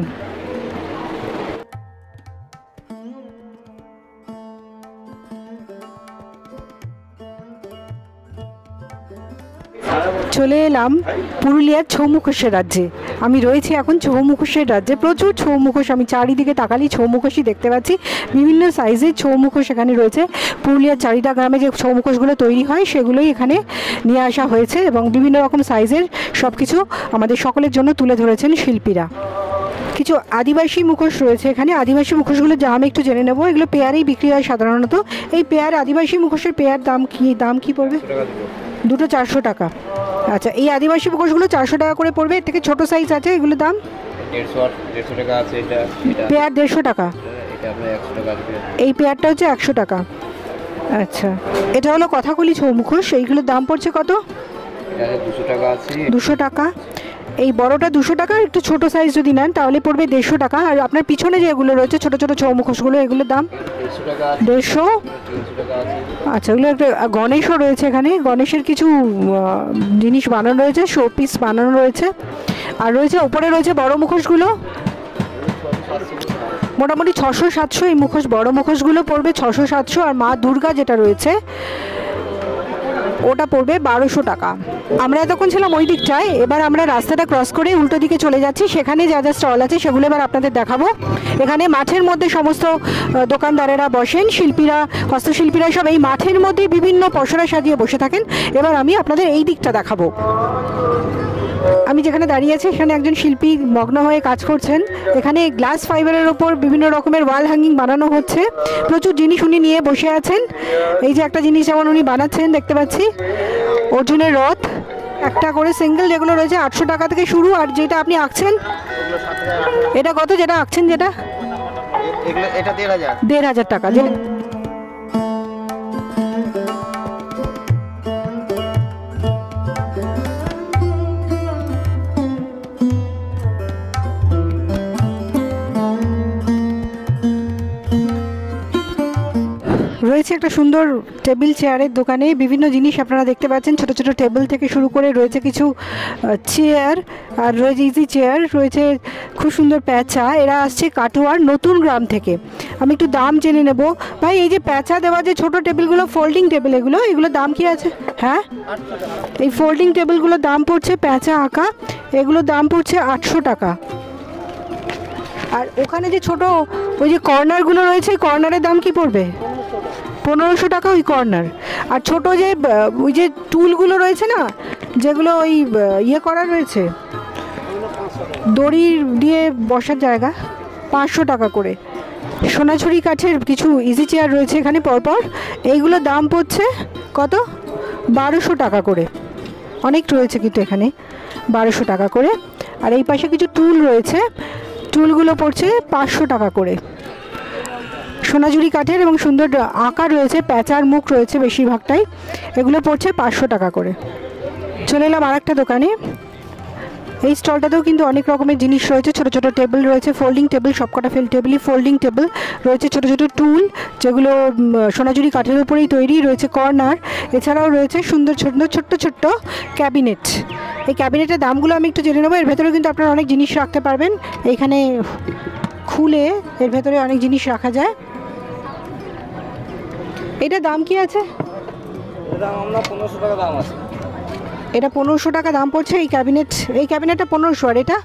চলে এলাম পুরুলিয়ার ছৌ মুখোশের রাজ্যে। আমি রয়েছি এখন ছৌ মুখোশের রাজ্যে। প্রচুর ছৌ মুখোশ আমি চারিদিকে তাকালি ছৌ মুখোশই দেখতে পাচ্ছি। বিভিন্ন সাইজের ছৌ মুখোশ এখানে রয়েছে। পুরুলিয়ার চারিটা গ্রামে যে ছৌ মুখোশগুলো তৈরি হয়, সেগুলোই এখানে নিয়ে আসা হয়েছে এবং বিভিন্ন রকম সাইজের সব কিছু আমাদের সকলের জন্য তুলে ধরেছেন শিল্পীরা। কিছু আদিবাসী মুখোশ রয়েছে এখানে। আদিবাসী মুখোশগুলোর দাম একটু জেনে নেব। এগুলো পেয়ারেই বিক্রি হয় সাধারণত। এই পেয়ার আদিবাসী মুখোশের পেয়ার দাম কি দাম কি পড়বে? দুটো চারশো টাকা। আচ্ছা এই আদিবাসী মুখোশগুলো চারশো টাকা করে পড়বে এর থেকে ছোটো সাইজ আছে এগুলোর দাম? পেয়ার দেড়শো টাকা। এই পেয়ারটা হচ্ছে একশো টাকা। আচ্ছা এটা হলো কথাকলি ছৌ মুখোশ এইগুলোর দাম পড়ছে কত? দুশো টাকা। এই বড়টা দুশো টাকা একটু ছোটো সাইজ যদি নেন তাহলে পড়বে দেড়শো টাকা। আর আপনার পিছনে যেগুলো রয়েছে ছোটো ছোটো ছৌ মুখোশগুলো এগুলোর দাম? দেড়শো আচ্ছা এগুলো একটা গণেশও রয়েছে এখানে। গণেশের কিছু জিনিস বানানো রয়েছে শো পিস বানানো রয়েছে। আর রয়েছে ওপরে রয়েছে বড় মুখোশগুলো। মোটামুটি ছশো সাতশো এই মুখোশ বড় মুখোশগুলো পড়বে ছশো সাতশো। আর মা দুর্গা যেটা রয়েছে ওটা পড়বে বারোশো টাকা। আমরা এতক্ষণ ছিলাম ওই দিকটায়, এবার আমরা রাস্তাটা ক্রস করে উল্টো দিকে চলে যাচ্ছি। সেখানে যা যা স্টল আছে সেগুলো এবার আপনাদের দেখাবো। এখানে মাঠের মধ্যে সমস্ত দোকানদারেরা বসেন, শিল্পীরা, হস্তশিল্পীরা সব এই মাঠের মধ্যে বিভিন্ন পসরা সাজিয়ে বসে থাকেন। এবার আমি আপনাদের এই দিকটা দেখাবো। আমি যেখানে দাঁড়িয়ে আছি এখানে একজন শিল্পী মগ্ন হয়ে কাজ করছেন। এখানে গ্লাস ফাইবারের ওপর বিভিন্ন রকমের ওয়াল হ্যাঙ্গিং বানানো হচ্ছে। প্রচুর জিনিস উনি নিয়ে বসে আছেন। এই যে একটা জিনিস যেমন উনি বানাচ্ছেন দেখতে পাচ্ছি। অর্জুনের রথ একটা করে সিঙ্গেল যেগুলো রয়েছে আটশো টাকা থেকে শুরু। আর যেটা আপনি আঁকছেন এটা কত যেটা আঁকছেন যেটা? এটা দেড় হাজার। দেড় হাজার টাকা। রয়েছে একটা সুন্দর টেবিল চেয়ারের দোকানে। বিভিন্ন জিনিস আপনারা দেখতে পাচ্ছেন। ছোট ছোট টেবিল থেকে শুরু করে রয়েছে কিছু চেয়ার আর রয়েছে ইজি চেয়ার রয়েছে খুব সুন্দর প্যাঁচা। এরা আসছে কাটোয়ার নতুন গ্রাম থেকে। আমি একটু দাম জেনে নেব। ভাই, এই যে প্যাঁচা দেওয়া যে ছোট টেবিলগুলো ফোল্ডিং টেবিল এগুলো এগুলো দাম কি আছে? হ্যাঁ? এই ফোল্ডিং টেবিলগুলোর দাম পড়ছে প্যাঁচা আঁকা। এগুলোর দাম পড়ছে আটশো টাকা। আর ওখানে যে ছোট ওই যে কর্নারগুলো রয়েছে কর্নারের দাম কি পড়বে? পনেরোশো টাকা ওই কর্নার আর ছোট যে ওই যে টুলগুলো রয়েছে না, যেগুলো ওই ইয়ে করা রয়েছে, দড়ি দিয়ে বসার জায়গা, পাঁচশো টাকা করে। সোনাঝুরি কাঠের কিছু ইজি চেয়ার রয়েছে এখানে পরপর। এইগুলোর দাম পড়ছে কত? বারোশো টাকা করে। অনেক রয়েছে কিন্তু এখানে, বারোশো টাকা করে। আর এই পাশে কিছু টুল রয়েছে। টুলগুলো পড়ছে পাঁচশো টাকা করে। সোনাঝুরি কাঠের এবং সুন্দর আঁকা রয়েছে, প্যাঁচার মুখ রয়েছে বেশিরভাগটাই। এগুলো পড়ছে পাঁচশো টাকা করে। চলে এলাম আর একটা দোকানে। এই স্টলটাতেও কিন্তু অনেক রকমের জিনিস রয়েছে, ছোট ছোট টেবিল রয়েছে, ফোল্ডিং টেবিল, সবকটা ফেল, টেবিলই ফোল্ডিং টেবিল রয়েছে, ছোট ছোট টুল যেগুলো সোনাঝুরি কাঠের উপরেই তৈরি রয়েছে কর্নার। এছাড়াও রয়েছে সুন্দর সুন্দর ছোট্ট ছোট্ট ক্যাবিনেট। এই ক্যাবিনেটের দামগুলো আমি একটু জেনে নেব। এর ভেতরে কিন্তু আপনারা অনেক জিনিস রাখতে পারবেন। এইখানে খুলে এর ভেতরে অনেক জিনিস রাখা যায়। এটা দাম কি আছে? দাম আমরা পনেরোশো টাকা দাম আছে। এটা পনেরোশো টাকা দাম পড়ছে এই ক্যাবিনেট এই ক্যাবিনেটটা পনেরোশো আর এটা?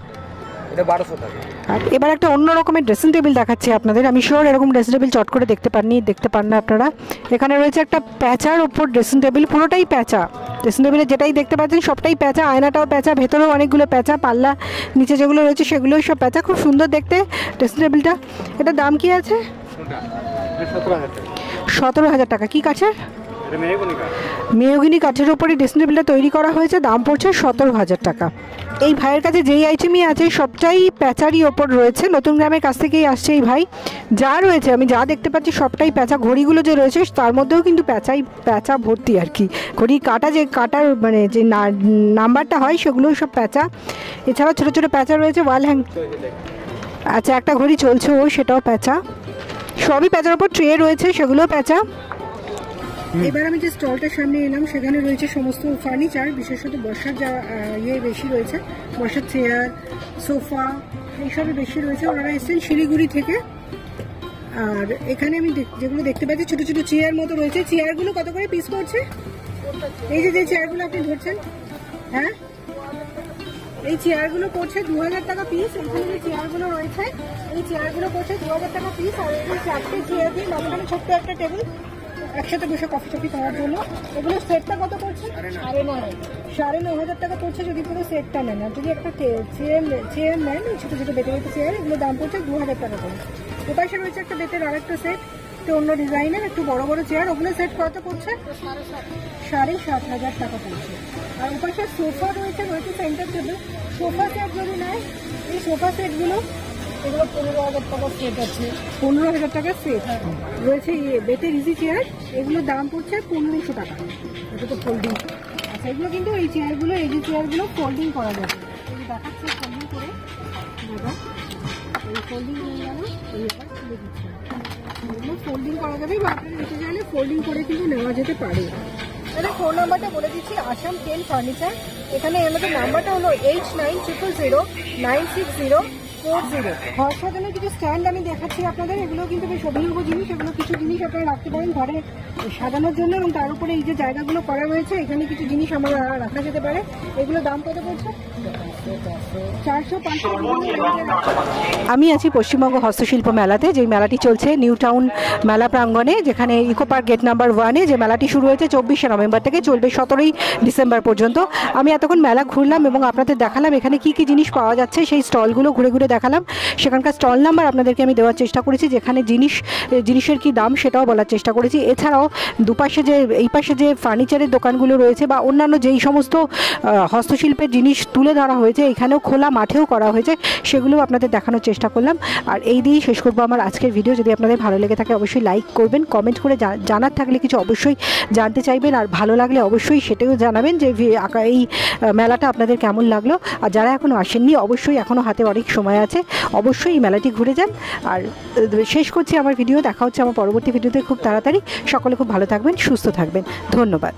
এটা বারোশো টাকা। আর এবার একটা অন্য রকমের ড্রেসিং টেবিল দেখাচ্ছি আপনাদের। আমি শিওর এরকম ড্রেসিং টেবিল চট করে দেখতে পাননি দেখতে পান না আপনারা। এখানে রয়েছে একটা প্যাঁচার ওপর ড্রেসিং টেবিল পুরোটাই প্যাঁচা। ড্রেসিং টেবিলে যেটাই দেখতে পাচ্ছেন সবটাই প্যাঁচা আয়নাটাও প্যাঁচা ভেতরেও অনেকগুলো প্যাঁচা পাল্লা নিচে যেগুলো রয়েছে সেগুলোই সব প্যাঁচা। খুব সুন্দর দেখতে ড্রেসিং টেবিলটা এটা দাম কি আছে? সতেরো হাজার টাকা। কি এটা মেহগনি মেয়গিনি কাঠের ওপরে ড্রেসিং টেবিলটা তৈরি করা হয়েছে দাম পড়ছে সতেরো হাজার টাকা। এই ভাইয়ের কাছে যেই আইটেমই আছে সবটাই প্যাঁচারই ওপর রয়েছে। নতুন গ্রামের কাছ থেকেই আসছে এই ভাই। যা রয়েছে আমি যা দেখতে পাচ্ছি সবটাই প্যাঁচা। ঘড়িগুলো যে রয়েছে তার মধ্যেও কিন্তু প্যাঁচাই প্যাঁচা ভর্তি আর কি। ঘড়ি কাটা যে কাটার মানে যে নাম্বারটা হয় সেগুলোও সব প্যাঁচা। এছাড়াও ছোটো ছোটো প্যাঁচা রয়েছে ওয়াল হ্যাং আচ্ছা একটা ঘড়ি চলছে ও সেটাও প্যাঁচা। সবই প্যাঁচার ওপর ট্রে রয়েছে সেগুলোও প্যাঁচা। এবার আমি যে স্টলটার সামনে এলাম, সেখানে রয়েছে সমস্ত ফার্নিচার, বিশেষত বসার যা ইয়ে বেশি রয়েছে, বসার চেয়ার, সোফা, এইসবই বেশি রয়েছে। ওনারা এসেছেন শিলিগুড়ি থেকে। আর এখানে আমি যেগুলো দেখতে পাচ্ছি, ছোট ছোট চেয়ার মতো রয়েছে। চেয়ারগুলো কত করে পিস করছে এই যে চেয়ারগুলো আপনি ধরছেন হ্যাঁ? এই চেয়ারগুলো পড়ছে দু হাজার টাকা পিস এখানে যে চেয়ারগুলো রয়েছে, এই চেয়ারগুলো পড়ছে দু হাজার টাকা পিস আর এই চারটে চেয়ার দিয়ে মাঝখানে ছোট্ট একটা টেবিল একসাথে বসে কফি টফি খাওয়ার জন্য। এগুলো সেটটা কত পড়ছে? সাড়ে নয়। সাড়ে ন হাজার টাকা পড়ছে যদি পুরো সেটটা নেন। আর যদি একটা চেয়ার চেয়ার নেন ছোটো ছোটো বেতে বেতে চেয়ার এগুলো দাম পড়ছে দু হাজার টাকা করে। ওপাশে রয়েছে একটা বেতের আরেকটা সেট একটু অন্য ডিজাইনের একটু বড় বড় চেয়ার ওগুলো সেট কত পড়ছে? সাড়ে সাত হাজার টাকা পড়ছে। আর ওপাশে সোফা রয়েছে রয়েছে সেন্টার টেবিল সোফা সেট যদি নেয় এই সোফা সেটগুলো এগুলো পনেরো হাজার টাকা সেট আছে। পনেরো হাজার টাকার সেট রয়েছে ইয়ে বেতের ইজি চেয়ার এগুলোর দাম পড়ছে পনেরোশো টাকা। এটা তো ফোল্ডিং আচ্ছা এগুলো কিন্তু এই চেয়ারগুলো এই যে চেয়ারগুলো ফোল্ডিং করা যাবে। এই দেখাচ্ছে ফোল্ডিং করে। দাদা এই ফোল্ডিং হয়ে গেল। এই এবার খুলে দিচ্ছে। এগুলো ফোল্ডিং করা যাবে বা আপনি নিতে চাইলে ফোল্ডিং করে কিন্তু নেওয়া যেতে পারে। দাদা ফোন নাম্বারটা বলে দিচ্ছি আসাম টেন ফার্নিচার এখানে আমাদের নাম্বারটা হলো eight nine triple zero nine six zero ঘর সাজানোর কিছু স্ট্যান্ড আমি দেখাচ্ছি আপনাদের, এগুলো কিন্তু বেশ অভিনব জিনিস, এগুলো কিছু জিনিস আপনারা রাখতে পারেন ঘরে সাজানোর জন্য এবং তার উপরে এই যে জায়গাগুলো করা রয়েছে, এখানে কিছু জিনিস আমরা রাখা যেতে পারে। এগুলো দাম কত পড়ছে? চারশো পাঁচশো আমি আছি পশ্চিমবঙ্গ হস্তশিল্প মেলাতে যে মেলাটি চলছে নিউ টাউন মেলা প্রাঙ্গণে, যেখানে ইকো পার্ক গেট নাম্বার ওয়ানে যে মেলাটি শুরু হয়েছে চব্বিশে নভেম্বর থেকে, চলবে সতেরোই ডিসেম্বর পর্যন্ত। আমি এতক্ষণ মেলা ঘুরলাম এবং আপনাদের দেখালাম এখানে কি কি জিনিস পাওয়া যাচ্ছে, সেই স্টলগুলো ঘুরে ঘুরে দেখালাম। সেখানকার স্টল নাম্বার আপনাদেরকে আমি দেওয়ার চেষ্টা করেছি, যেখানে জিনিস জিনিসের কি দাম সেটাও বলার চেষ্টা করেছি। এছাড়াও দুপাশে যে, এই পাশে যে ফার্নিচারের দোকানগুলো রয়েছে বা অন্যান্য যেই সমস্ত হস্তশিল্পের জিনিস তুলে ধরা হয়েছে, এখানেও খোলা মাঠেও করা হয়েছে সেগুলো আপনাদের দেখানোর চেষ্টা করলাম। আর এই দিয়েই শেষ করব আমার আজকের ভিডিও যদি আপনাদের ভালো লেগে থাকে অবশ্যই লাইক করবেন কমেন্ট করে জানার থাকলে কিছু অবশ্যই জানতে চাইবেন, আর ভালো লাগলে অবশ্যই সেটাও জানাবেন যে এই মেলাটা আপনাদের কেমন লাগল। আর যারা এখনও আসেননি, অবশ্যই এখনও হাতে অনেক সময় আছে, অবশ্যই এই মেলাটি ঘুরে যান। আর শেষ করছি আমার ভিডিও দেখা হচ্ছে আমার পরবর্তী ভিডিওতে খুব তাড়াতাড়ি। সকলে খুব ভালো থাকবেন, সুস্থ থাকবেন। ধন্যবাদ।